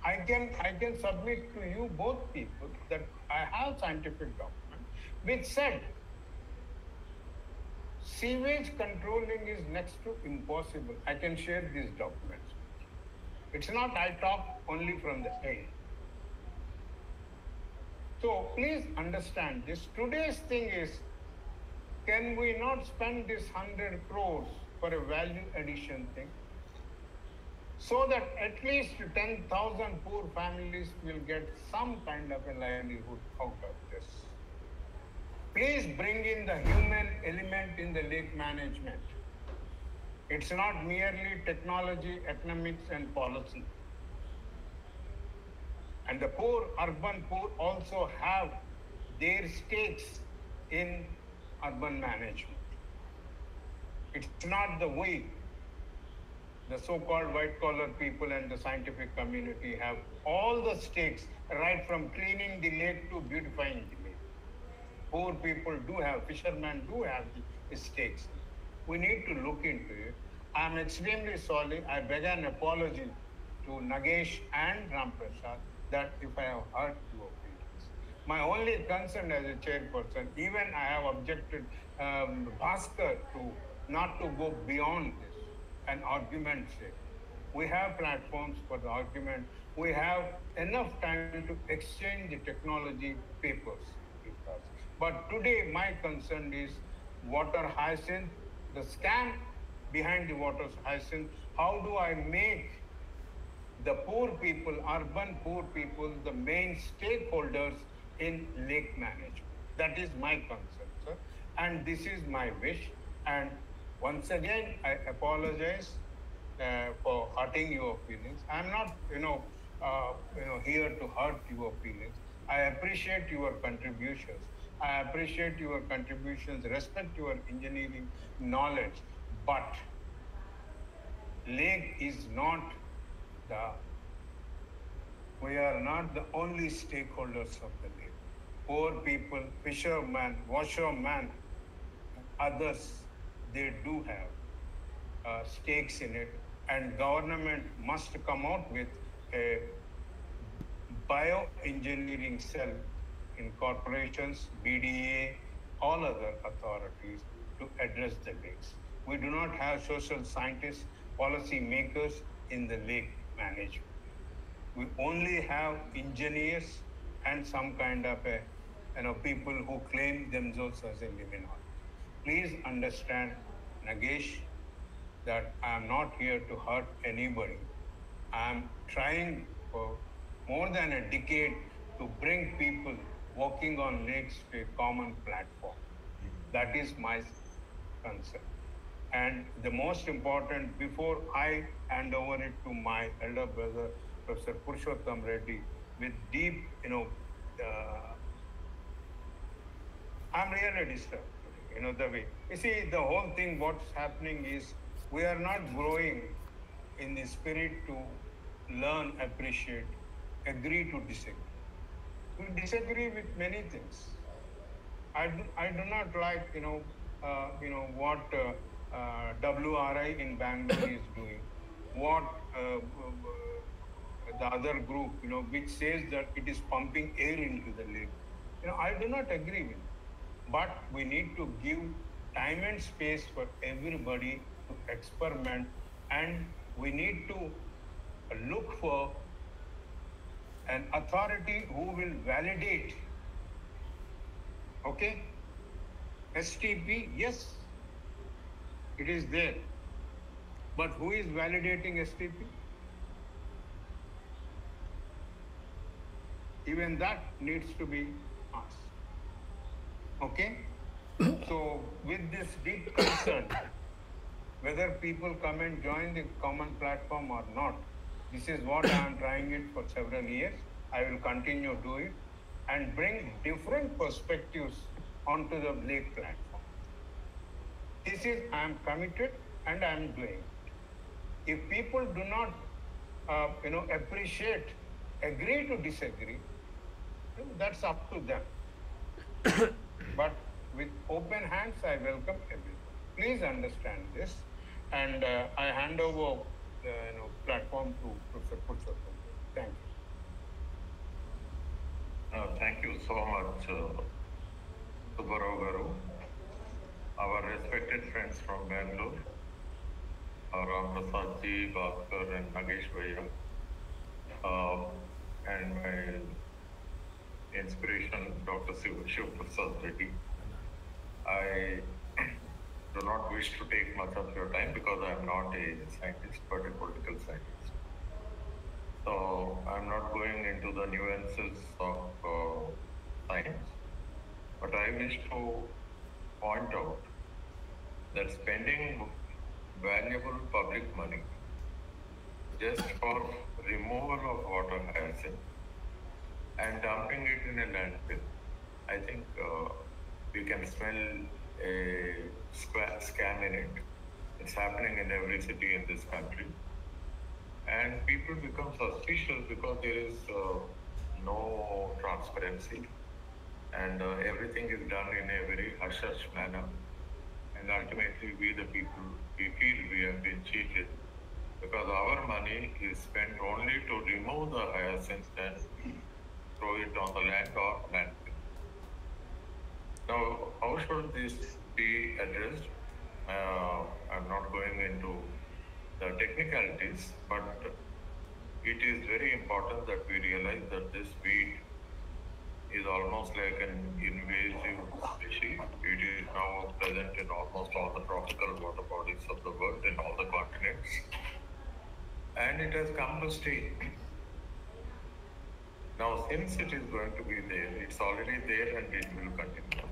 Speaker 3: I can I can submit to you both people that I have scientific document which said sewage controlling is next to impossible. I can share these documents. It's not I talk only from the head. So please understand this. Today's thing is, can we not spend this hundred crores for a value addition thing? So that at least ten thousand poor families will get some kind of a livelihood out of this. Please bring in the human element in the lake management. It's not merely technology, economics, and policy. And the poor, urban poor also have their stakes in urban management. It's not the way the so-called white collar people and the scientific community have all the stakes, right from cleaning the lake to beautifying the lake. Poor people do have, fishermen do have the stakes. We need to look into it. I'm extremely sorry. I beg an apology to Nagesh and Ramprasad that if I have hurt feelings. My only concern as a chairperson, even I have objected um, Bhaskar to not to go beyond this an argument sake. We have platforms for the argument. We have enough time to exchange the technology papers. But today, my concern is water hyacinth, the scam behind the water hyacinth. How do I make the poor people, urban poor people, the main stakeholders in lake management? That is my concern, sir. And this is my wish. And once again, I apologize uh, for hurting your feelings. I'm not, you know, uh, you know, here to hurt your feelings. I appreciate your contributions. I appreciate your contributions, respect your engineering knowledge, but lake is not we are not the only stakeholders of the lake. Poor people, fishermen, washermen, others, they do have uh, stakes in it, and government must come out with a bioengineering cell in corporations, BDA, all other authorities to address the lakes. We do not have social scientists, policy makers in the lake management. We only have engineers and some kind of a, you know, people who claim themselves as a living Please understand, Nagesh, that I am not here to hurt anybody. I am trying for more than a decade to bring people working on lakes to a common platform. That is my concern. And the most important, before I hand over it to my elder brother, Professor Purushotham Reddy, with deep, you know, uh, I'm really disturbed, you know, the way. You see, the whole thing, what's happening is we are not growing in the spirit to learn, appreciate, agree to disagree. We disagree with many things. I do, I do not like, you know, uh, you know, what uh, WRI in Bangalore is doing, what uh, the other group, you know, which says that it is pumping air into the lake. You know, I do not agree with it. But we need to give time and space for everybody to experiment and we need to look for an authority who will validate. Okay? STP, yes, it is there. But who is validating STP? Even that needs to be asked. Okay? so, with this deep concern, whether people come and join the common platform or not, this is what I am trying it for several years. I will continue to do it and bring different perspectives onto the lake platform. This is, I am committed and I am doing. If people do not, uh, you know, appreciate, agree to disagree, that's up to them. but with open hands, I welcome everyone. Please understand this, and uh, I hand over the you know, platform to Professor Purushotham. Thank you.
Speaker 11: Uh, thank you so much, uh, Garu. Our respected friends from Bangalore, Ram Prasad ji, Bhaskar, and Nagesh Bhaiya, uh, and my inspiration, Dr. Shiv, Shiv Prasad Reddy. I do not wish to take much of your time because I am not a scientist but a political scientist. So I'm not going into the nuances of uh, science, but I wish to point out that spending valuable public money just for removal of water hyacinth and dumping it in a landfill, I think uh, we can smell a scam in it. It's happening in every city in this country. And people become suspicious because there is uh, no transparency and uh, everything is done in a very hush hush manner. And ultimately, we the people, we feel we have been cheated because our money is spent only to remove the hyacinth and throw it on the land or landfill. Now, how should this be addressed? Uh, I'm not going into the technicalities, but it is very important that we realize that this weed is almost like an invasive species. It is now present in almost all the tropical water bodies of the world in all the continents. And it has come to stay. Now, since it is going to be there, it's already there and it will continue.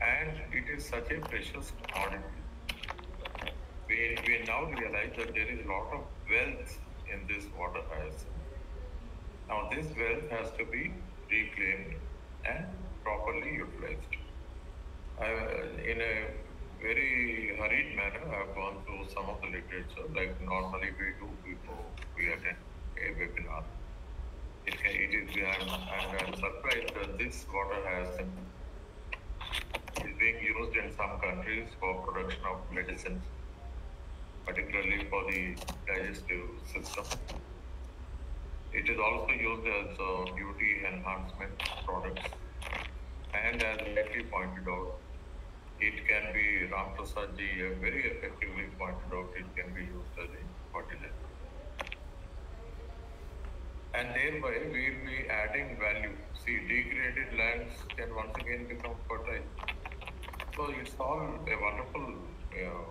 Speaker 11: And it is such a precious commodity. We, we now realize that there is a lot of wealth in this water hyacinth. Now, this wealth has to be reclaimed and properly utilized. I, in a very hurried manner, I have gone through some of the literature, like normally we do before we attend a webinar. It, it is, I'm, I'm surprised that this water hyacinth is being used in some countries for production of medicines, particularly for the digestive system. It is also used as a beauty enhancement products. And as rightly pointed out, it can be, Ram Prasad ji uh, very effectively pointed out, it can be used as a fertilizer. And thereby we will be adding value. See, degraded lands can once again become fertile. So it's all a wonderful uh,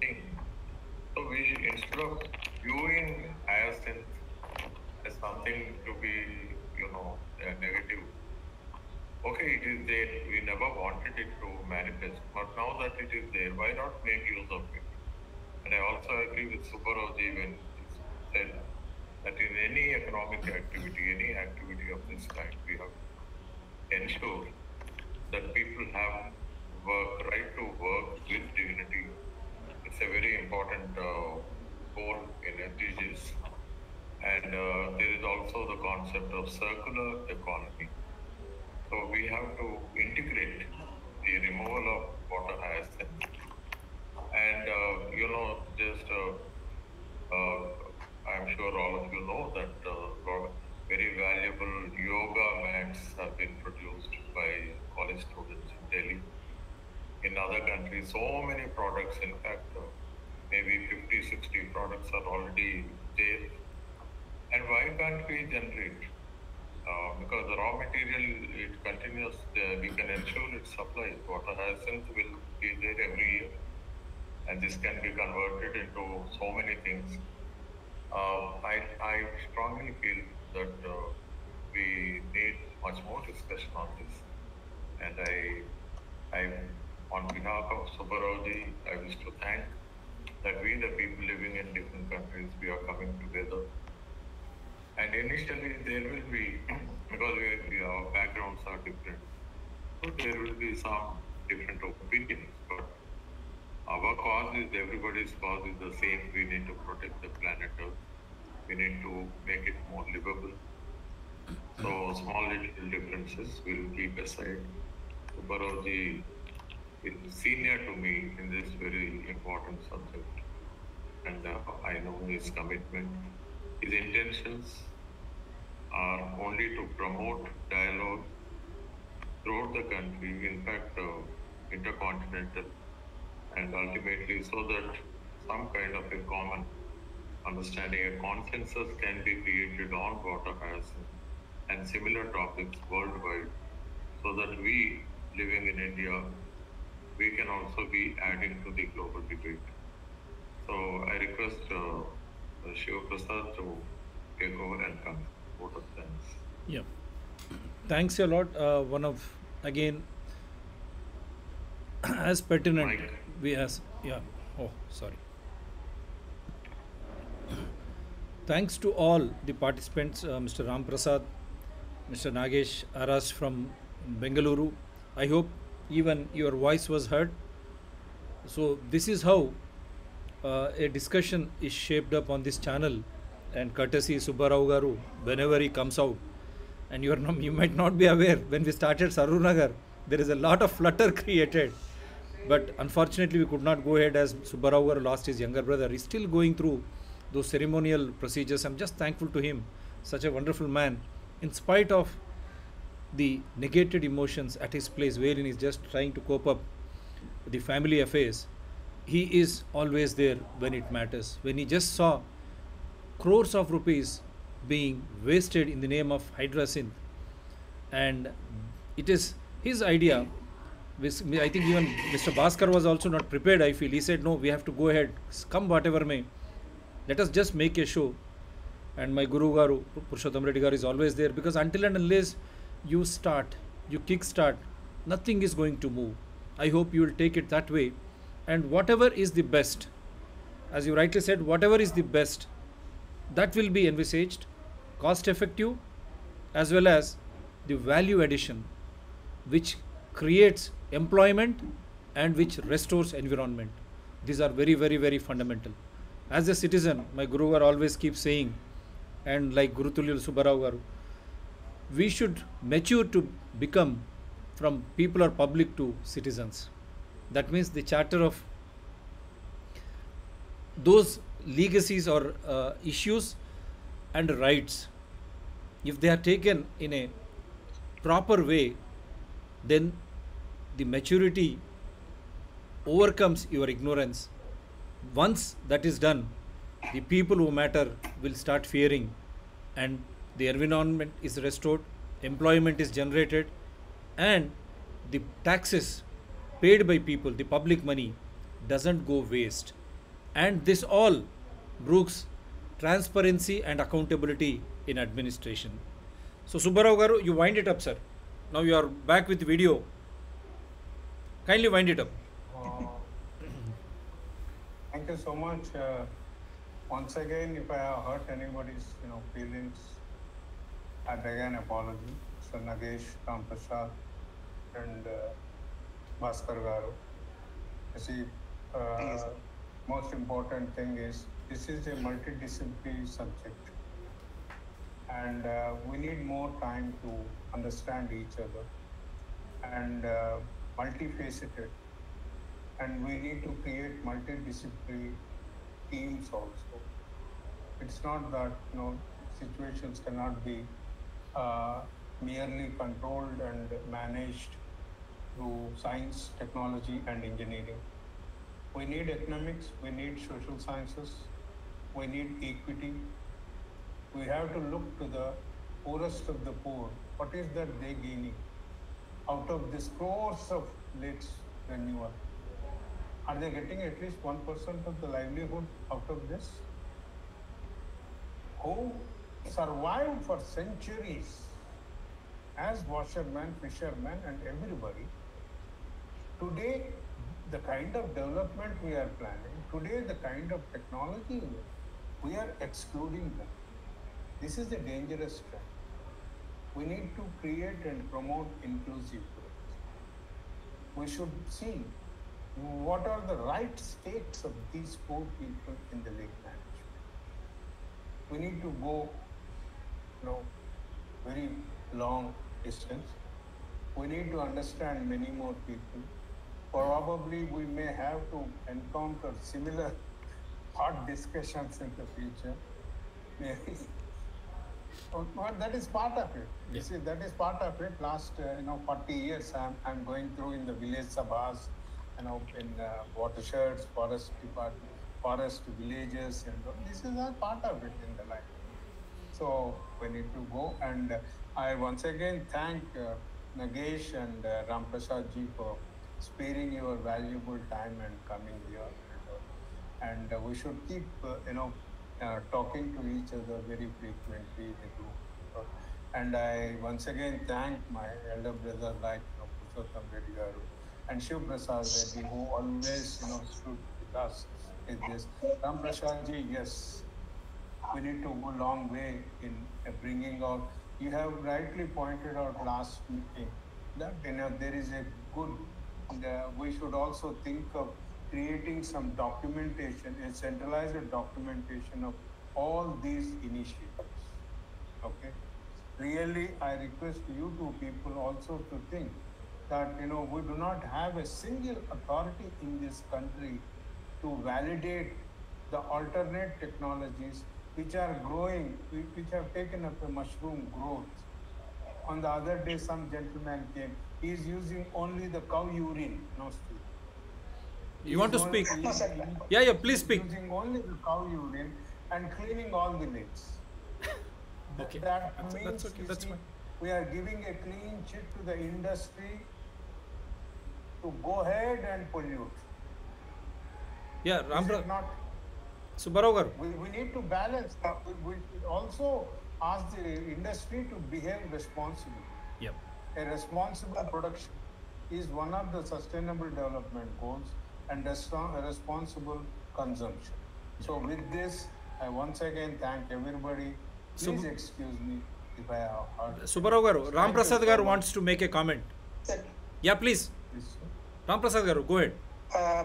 Speaker 11: thing. So we instead of viewing hyacinth as something to be, you know, uh, negative. Okay, it is there. We never wanted it to manifest, but now that it is there, why not make use of it? And I also agree with Subbaroji when he said that in any economic activity, any activity of this kind, we have to ensure that people have work, right to work with dignity. It's a very important uh, goal in SDGs. And uh, there is also the concept of circular economy. So we have to integrate the removal of water hyacinth. And uh, you know, just uh, uh, I'm sure all of you know that uh, very valuable yoga mats have been produced by college students in Delhi. In other countries, so many products, in fact, uh, maybe 50, 60 products are already there. And why can't we generate? Uh, because the raw material, it continues, uh, we can ensure its supply. Water hyacinth will be there every year. And this can be converted into so many things. Uh, I, I strongly feel that uh, we need much more discussion on this. And I, I, on behalf of Subbaroji, I wish to thank that we, the people living in different countries, we are coming together. And initially, there will be, because we, our backgrounds are different, so there will be some different opinions. But our cause is everybody's cause is the same. We need to protect the planet Earth. We need to make it more livable. So small little differences we'll keep aside. Baroji is senior to me in this very important subject, and uh, I know his commitment. His intentions are only to promote dialogue throughout the country. In fact, uh, intercontinental and ultimately so that some kind of a common understanding, a consensus can be created on water hyacinth and similar topics worldwide so that we living in India, we can also be adding to the global debate. So I request uh, Shiva Prasad to take over and come. Vote of thanks.
Speaker 1: Yeah. Thanks a lot. Uh, one of again as pertinent
Speaker 11: Mike.
Speaker 1: we as yeah. Oh, sorry. Thanks to all the participants, uh, Mr. Ram Prasad, Mr. Nagesh Aras from Bengaluru. I hope even your voice was heard. So this is how uh, a discussion is shaped up on this channel and courtesy Subbarao Garu whenever he comes out. And you are not, you might not be aware when we started Sarunagar, there is a lot of flutter created. But unfortunately, we could not go ahead as Subbarao Garu lost his younger brother. He's still going through those ceremonial procedures. I'm just thankful to him, such a wonderful man, in spite of the negated emotions at his place, wherein he's just trying to cope up the family affairs. He is always there when it matters. When he just saw crores of rupees being wasted in the name of hyacinth, and it is his idea. I think even Mr. Bhaskar was also not prepared. I feel he said, "No, we have to go ahead, come whatever may. Let us just make a show." And my Guru Garu, Purushotham Reddy is always there because until and unless you start, you kick start, nothing is going to move. I hope you will take it that way, and whatever is the best, as you rightly said, whatever is the best, that will be envisaged, cost effective, as well as the value addition, which creates employment and which restores environment. These are very, very, very fundamental. As a citizen, my Guru always keeps saying, and like Guru Tulyal Subbarao Garu, we should mature to become from people or public to citizens. That means the charter of those legacies or uh, issues and rights, if they are taken in a proper way, then the maturity overcomes your ignorance. Once that is done, the people who matter will start fearing, and the environment is restored, employment is generated, and the taxes paid by people, the public money, doesn't go waste. And this all brooks transparency and accountability in administration. So, Subbarao Garu, you wind it up, sir. Now you are back with video. Kindly wind it up.
Speaker 3: Uh, Thank you so much. Uh, Once again, if I have hurt anybody's, you know, feelings, I beg an apology. So Nagesh, Ram and uh, Bhaskar Garu. You see, uh, most important thing is this is a multidisciplinary subject, and uh, we need more time to understand each other and uh, multifaceted, and we need to create multidisciplinary teams also. It's not that you know situations cannot be uh, merely controlled and managed through science, technology, and engineering. We need economics, we need social sciences, we need equity. We have to look to the poorest of the poor. What is that they gaining out of this crores of lakes renewal? Are they getting at least one percent of the livelihood out of this? Who survived for centuries as washermen, fishermen, and everybody. Today, the kind of development we are planning, today, the kind of technology we are excluding them. This is a dangerous trend. We need to create and promote inclusive growth. We should see what are the right stakes of these poor people in the lake management. We need to go, you know, very long distance. We need to understand many more people. Probably we may have to encounter similar hot discussions in the future. Maybe Oh, that is part of it. You see, that is part of it. Last, uh, you know, 40 years, I'm, I'm going through in the village sabhas, you know, in uh, watersheds, forest department, forest villages, and all. this is all part of it in the life. So we need to go, and uh, I once again thank uh, Nagesh and uh, Ram Prasad ji for sparing your valuable time and coming here. And, uh, we should keep, uh, you know, uh, talking to each other very frequently. They do. Uh, And I once again thank my elder brother like Purushotham Reddy and Shiv Prasad Reddy who always you know stood with us in this. Ram yes, we need to go a long way in uh, bringing out. You have rightly pointed out last meeting that you know there is a good. Uh, we should also think of creating some documentation, a centralized documentation of all these initiatives. Okay. Really, I request you two people also to think that you know we do not have a single authority in this country to validate the alternate technologies which are growing, which have taken up a mushroom growth. On the other day, some gentleman came. He is using only the cow urine. No, Steve.
Speaker 1: You want to speak? Yeah, yeah, please speak.
Speaker 3: Using only the cow urine and cleaning all the lakes.
Speaker 1: Okay.
Speaker 3: That
Speaker 1: That's-
Speaker 3: means
Speaker 1: that's okay, that's
Speaker 3: see,
Speaker 1: fine.
Speaker 3: we are giving a clean chit to the industry to go ahead and pollute.
Speaker 1: Yeah, Ram
Speaker 3: Is
Speaker 1: Pra-
Speaker 3: not?
Speaker 1: Subbarao garu.
Speaker 3: We, we need to balance. We, we also ask the industry to behave responsibly.
Speaker 1: Yep.
Speaker 3: A responsible production is one of the sustainable development goals and resto- responsible consumption. So with this, I once again thank everybody. Please
Speaker 1: Sub-
Speaker 3: excuse me if I have hurt.
Speaker 1: Subbarao garu. Ram Prasad garu wants to make a comment.
Speaker 10: Sir,
Speaker 1: Yeah, please.
Speaker 3: Please.
Speaker 1: Ram Prasad garu, go ahead.
Speaker 10: uh,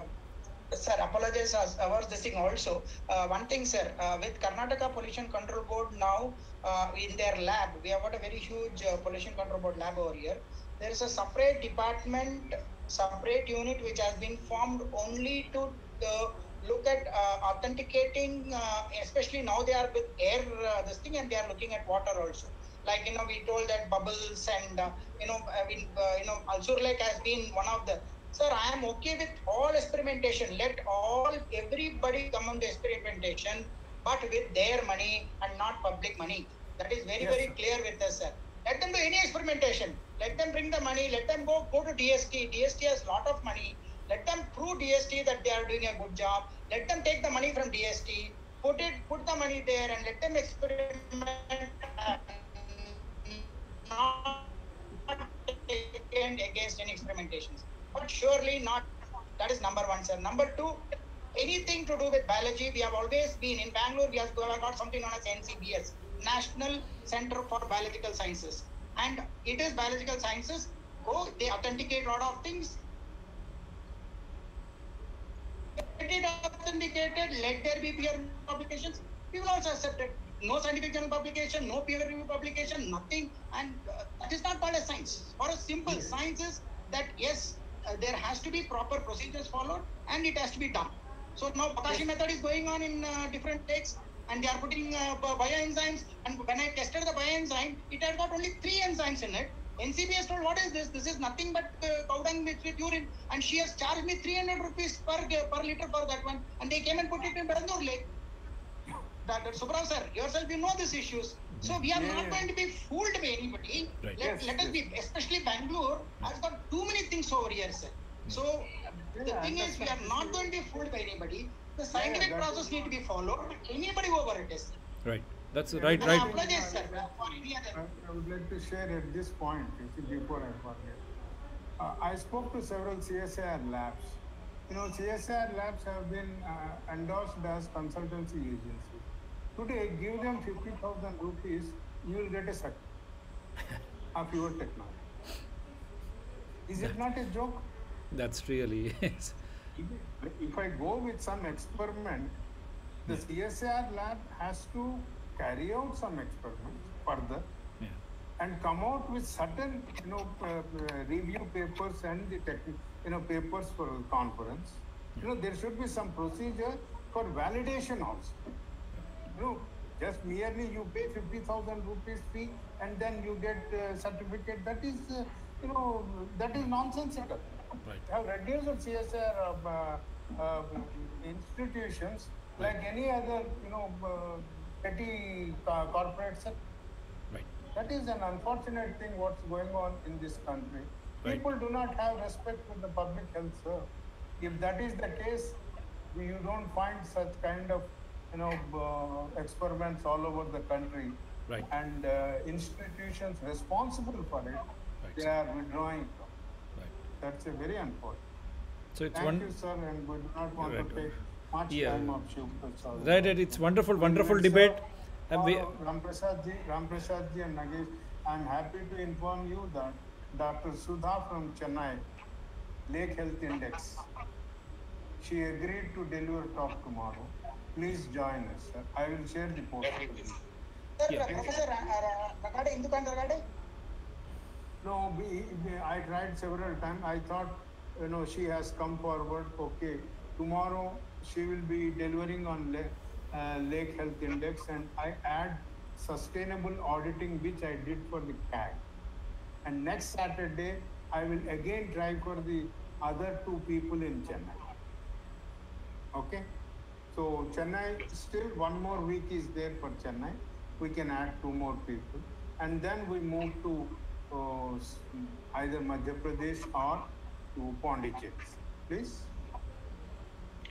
Speaker 10: sir, apologize as was this thing also. Uh, one thing, sir, uh, with Karnataka Pollution Control Board now uh, in their lab, we have got a very huge uh, pollution control board lab over here. There is a separate department, separate unit which has been formed only to uh, look at uh, authenticating, uh, especially now they are with air uh, this thing and they are looking at water also. Like you know, we told that bubbles and you know, I mean, you know, Ulsoor Lake has been one of the. Sir, I am okay with all experimentation. Let all everybody come on the experimentation, but with their money and not public money. That is very
Speaker 3: Yes,
Speaker 10: very
Speaker 3: sir.
Speaker 10: clear with us, sir. Let them do any experimentation. Let them bring the money. Let them go go to DST. DST has lot of money. Let them prove DST that they are doing a good job. Let them take the money from DST. Put it, put the money there, and let them experiment. Not against any experimentations, but surely not. That is number one, sir. Number two, anything to do with biology, we have always been in Bangalore. We have got something known as NCBS, National Center for Biological Sciences, and it is biological sciences. Go, they authenticate a lot of things. Get it authenticated. Let there be peer publications. We will also accept it. No scientific journal publication, no peer review publication, nothing, and uh, that is not called a science. For a simple science is that yes, uh, there has to be proper procedures followed, and it has to be done. So now Bokashi method is going on in uh, different takes, and they are putting uh, bi- bioenzymes. And when I tested the bioenzyme, it had got only three enzymes in it. NCBS told, what is this? This is nothing but uh, cow dung mixed with urine. And she has charged me 300 rupees per, per liter for that one. And they came and put it in Bangalore Lake. Dr. that Subrao sir, yourself you know these issues. So we are
Speaker 3: Yeah.
Speaker 10: not going to be fooled by anybody.
Speaker 1: Right.
Speaker 10: Let,
Speaker 3: Yes,
Speaker 10: let us be, especially Bangalore has got too many things over here, sir. So the
Speaker 3: Yeah,
Speaker 10: thing is, we are not going to be fooled by anybody. The scientific
Speaker 3: that
Speaker 10: process
Speaker 3: is
Speaker 10: need to be followed. But anybody over it is.
Speaker 1: Right. That's
Speaker 3: Yeah,
Speaker 1: right,
Speaker 10: And
Speaker 1: right.
Speaker 10: apologize, sir, for any
Speaker 3: I,
Speaker 10: other.
Speaker 3: I would like to share at this point, you see, before I forget. Uh, I spoke to several CSIR labs. You know, CSIR labs have been uh, endorsed as consultancy agencies. Today, give them 50,000 rupees, you will get a certificate of your technology. Is it not a joke?
Speaker 1: That's really yes.
Speaker 3: If- I go with some experiment, the CSIR lab has to carry out some experiments further
Speaker 1: Yeah.
Speaker 3: and come out with certain, you know, uh, uh, review papers and the tech, you know, papers for conference. You know, there should be some procedure for validation also. You know, Just merely you pay 50,000 rupees fee and then you get uh, certificate. That is, uh, you know, that is nonsensical.
Speaker 1: Right.
Speaker 3: Have reduced CSR of, uh, uh, institutions like any other, you know, uh, petty co- corporate sector.
Speaker 1: Right.
Speaker 3: That is an unfortunate thing what's going on in this country.
Speaker 1: Right.
Speaker 3: People do not have respect for the public health, sir. If that is the case, you don't find such kind of, you know, uh, experiments all over the country.
Speaker 1: Right.
Speaker 3: And uh, institutions responsible for it,
Speaker 1: Right,
Speaker 3: they are withdrawing.
Speaker 1: Right.
Speaker 3: That's a very unfortunate.
Speaker 1: So it's
Speaker 3: Thank
Speaker 1: one.
Speaker 3: You, sir, and we do not want
Speaker 1: right.
Speaker 3: to take much
Speaker 1: yeah.
Speaker 3: time of
Speaker 1: Right, right. It's wonderful, wonderful debate. Sir, and we...
Speaker 3: Oh, ji and Nagesh, I'm happy to inform you that Dr. Sudha from Chennai, Lake Health Index, she agreed to deliver talk tomorrow. Please join us, sir. I will share the post.
Speaker 10: Sir,
Speaker 1: yeah.
Speaker 10: Professor, uh, uh, regarding Hindu regarding.
Speaker 3: No, we, I tried several times. I thought, you know, she has come forward. Okay, tomorrow she will be delivering on Lake, uh, Lake Health Index, and I add sustainable auditing, which I did for the CAG. And next Saturday, I will again try for the other two people in Chennai. Okay, so Chennai still one more week is there for Chennai. We can add two more people, and then we move to uh, either Madhya Pradesh or to Pondicherry. Please.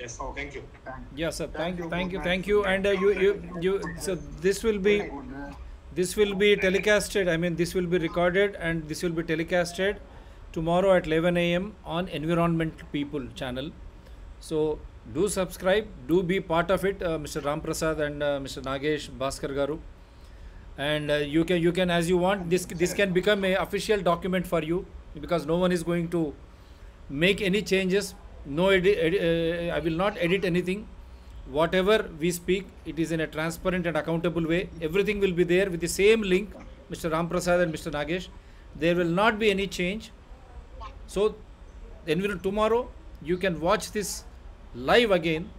Speaker 5: Yes, thank you.
Speaker 3: Thank
Speaker 1: yeah, sir. Thank,
Speaker 3: you.
Speaker 1: thank you, thank you. And uh, you, you, you. So this will be, this will be telecasted. I mean, this will be recorded and this will be telecasted tomorrow at 11 a.m. on Environment People channel. So do subscribe. Do be part of it, uh, Mr. Ram Prasad and uh, Mr. Nagesh Bhaskar Garu. And uh, you can, you can, as you want, this this can become a official document for you because no one is going to make any changes. No, edi- edi- uh, I will not edit anything. Whatever we speak, it is in a transparent and accountable way. Everything will be there with the same link, Mr. ramprasad and Mr. Nagesh. There will not be any change. So, envir- tomorrow you can watch this live again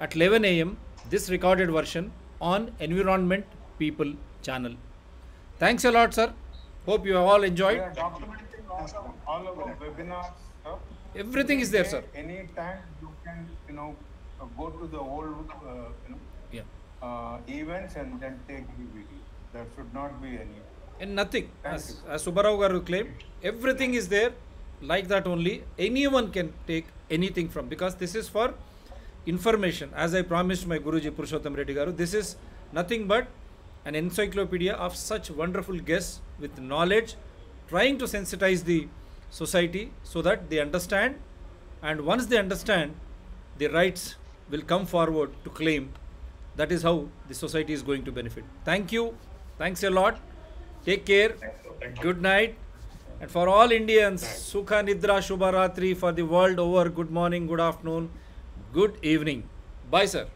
Speaker 1: at 11 a.m. This recorded version on Environment People channel. Thanks a lot, sir. Hope you have all enjoyed.
Speaker 3: all of, all of our webinars. Sir.
Speaker 1: Everything is there, sir.
Speaker 3: Any time you can, you know, go to the old, uh, you know,
Speaker 1: Yeah.
Speaker 3: uh, events and then take the video. There should not be any.
Speaker 1: And nothing.
Speaker 3: Thank
Speaker 1: As,
Speaker 3: you.
Speaker 1: as Garu claimed, everything is there like that only. Anyone can take anything from because this is for information. As I promised my Guruji Purushotham Reddy Garu, this is nothing but an encyclopedia of such wonderful guests with knowledge, trying to sensitize the society so that they understand. And once they understand, the rights will come forward to claim. That is how the society is going to benefit. Thank you. Thanks a lot. Take care. Good night. And for all Indians, Sukha Nidra Shubha Ratri. For the world over, good morning, good afternoon, good evening. Bye, sir.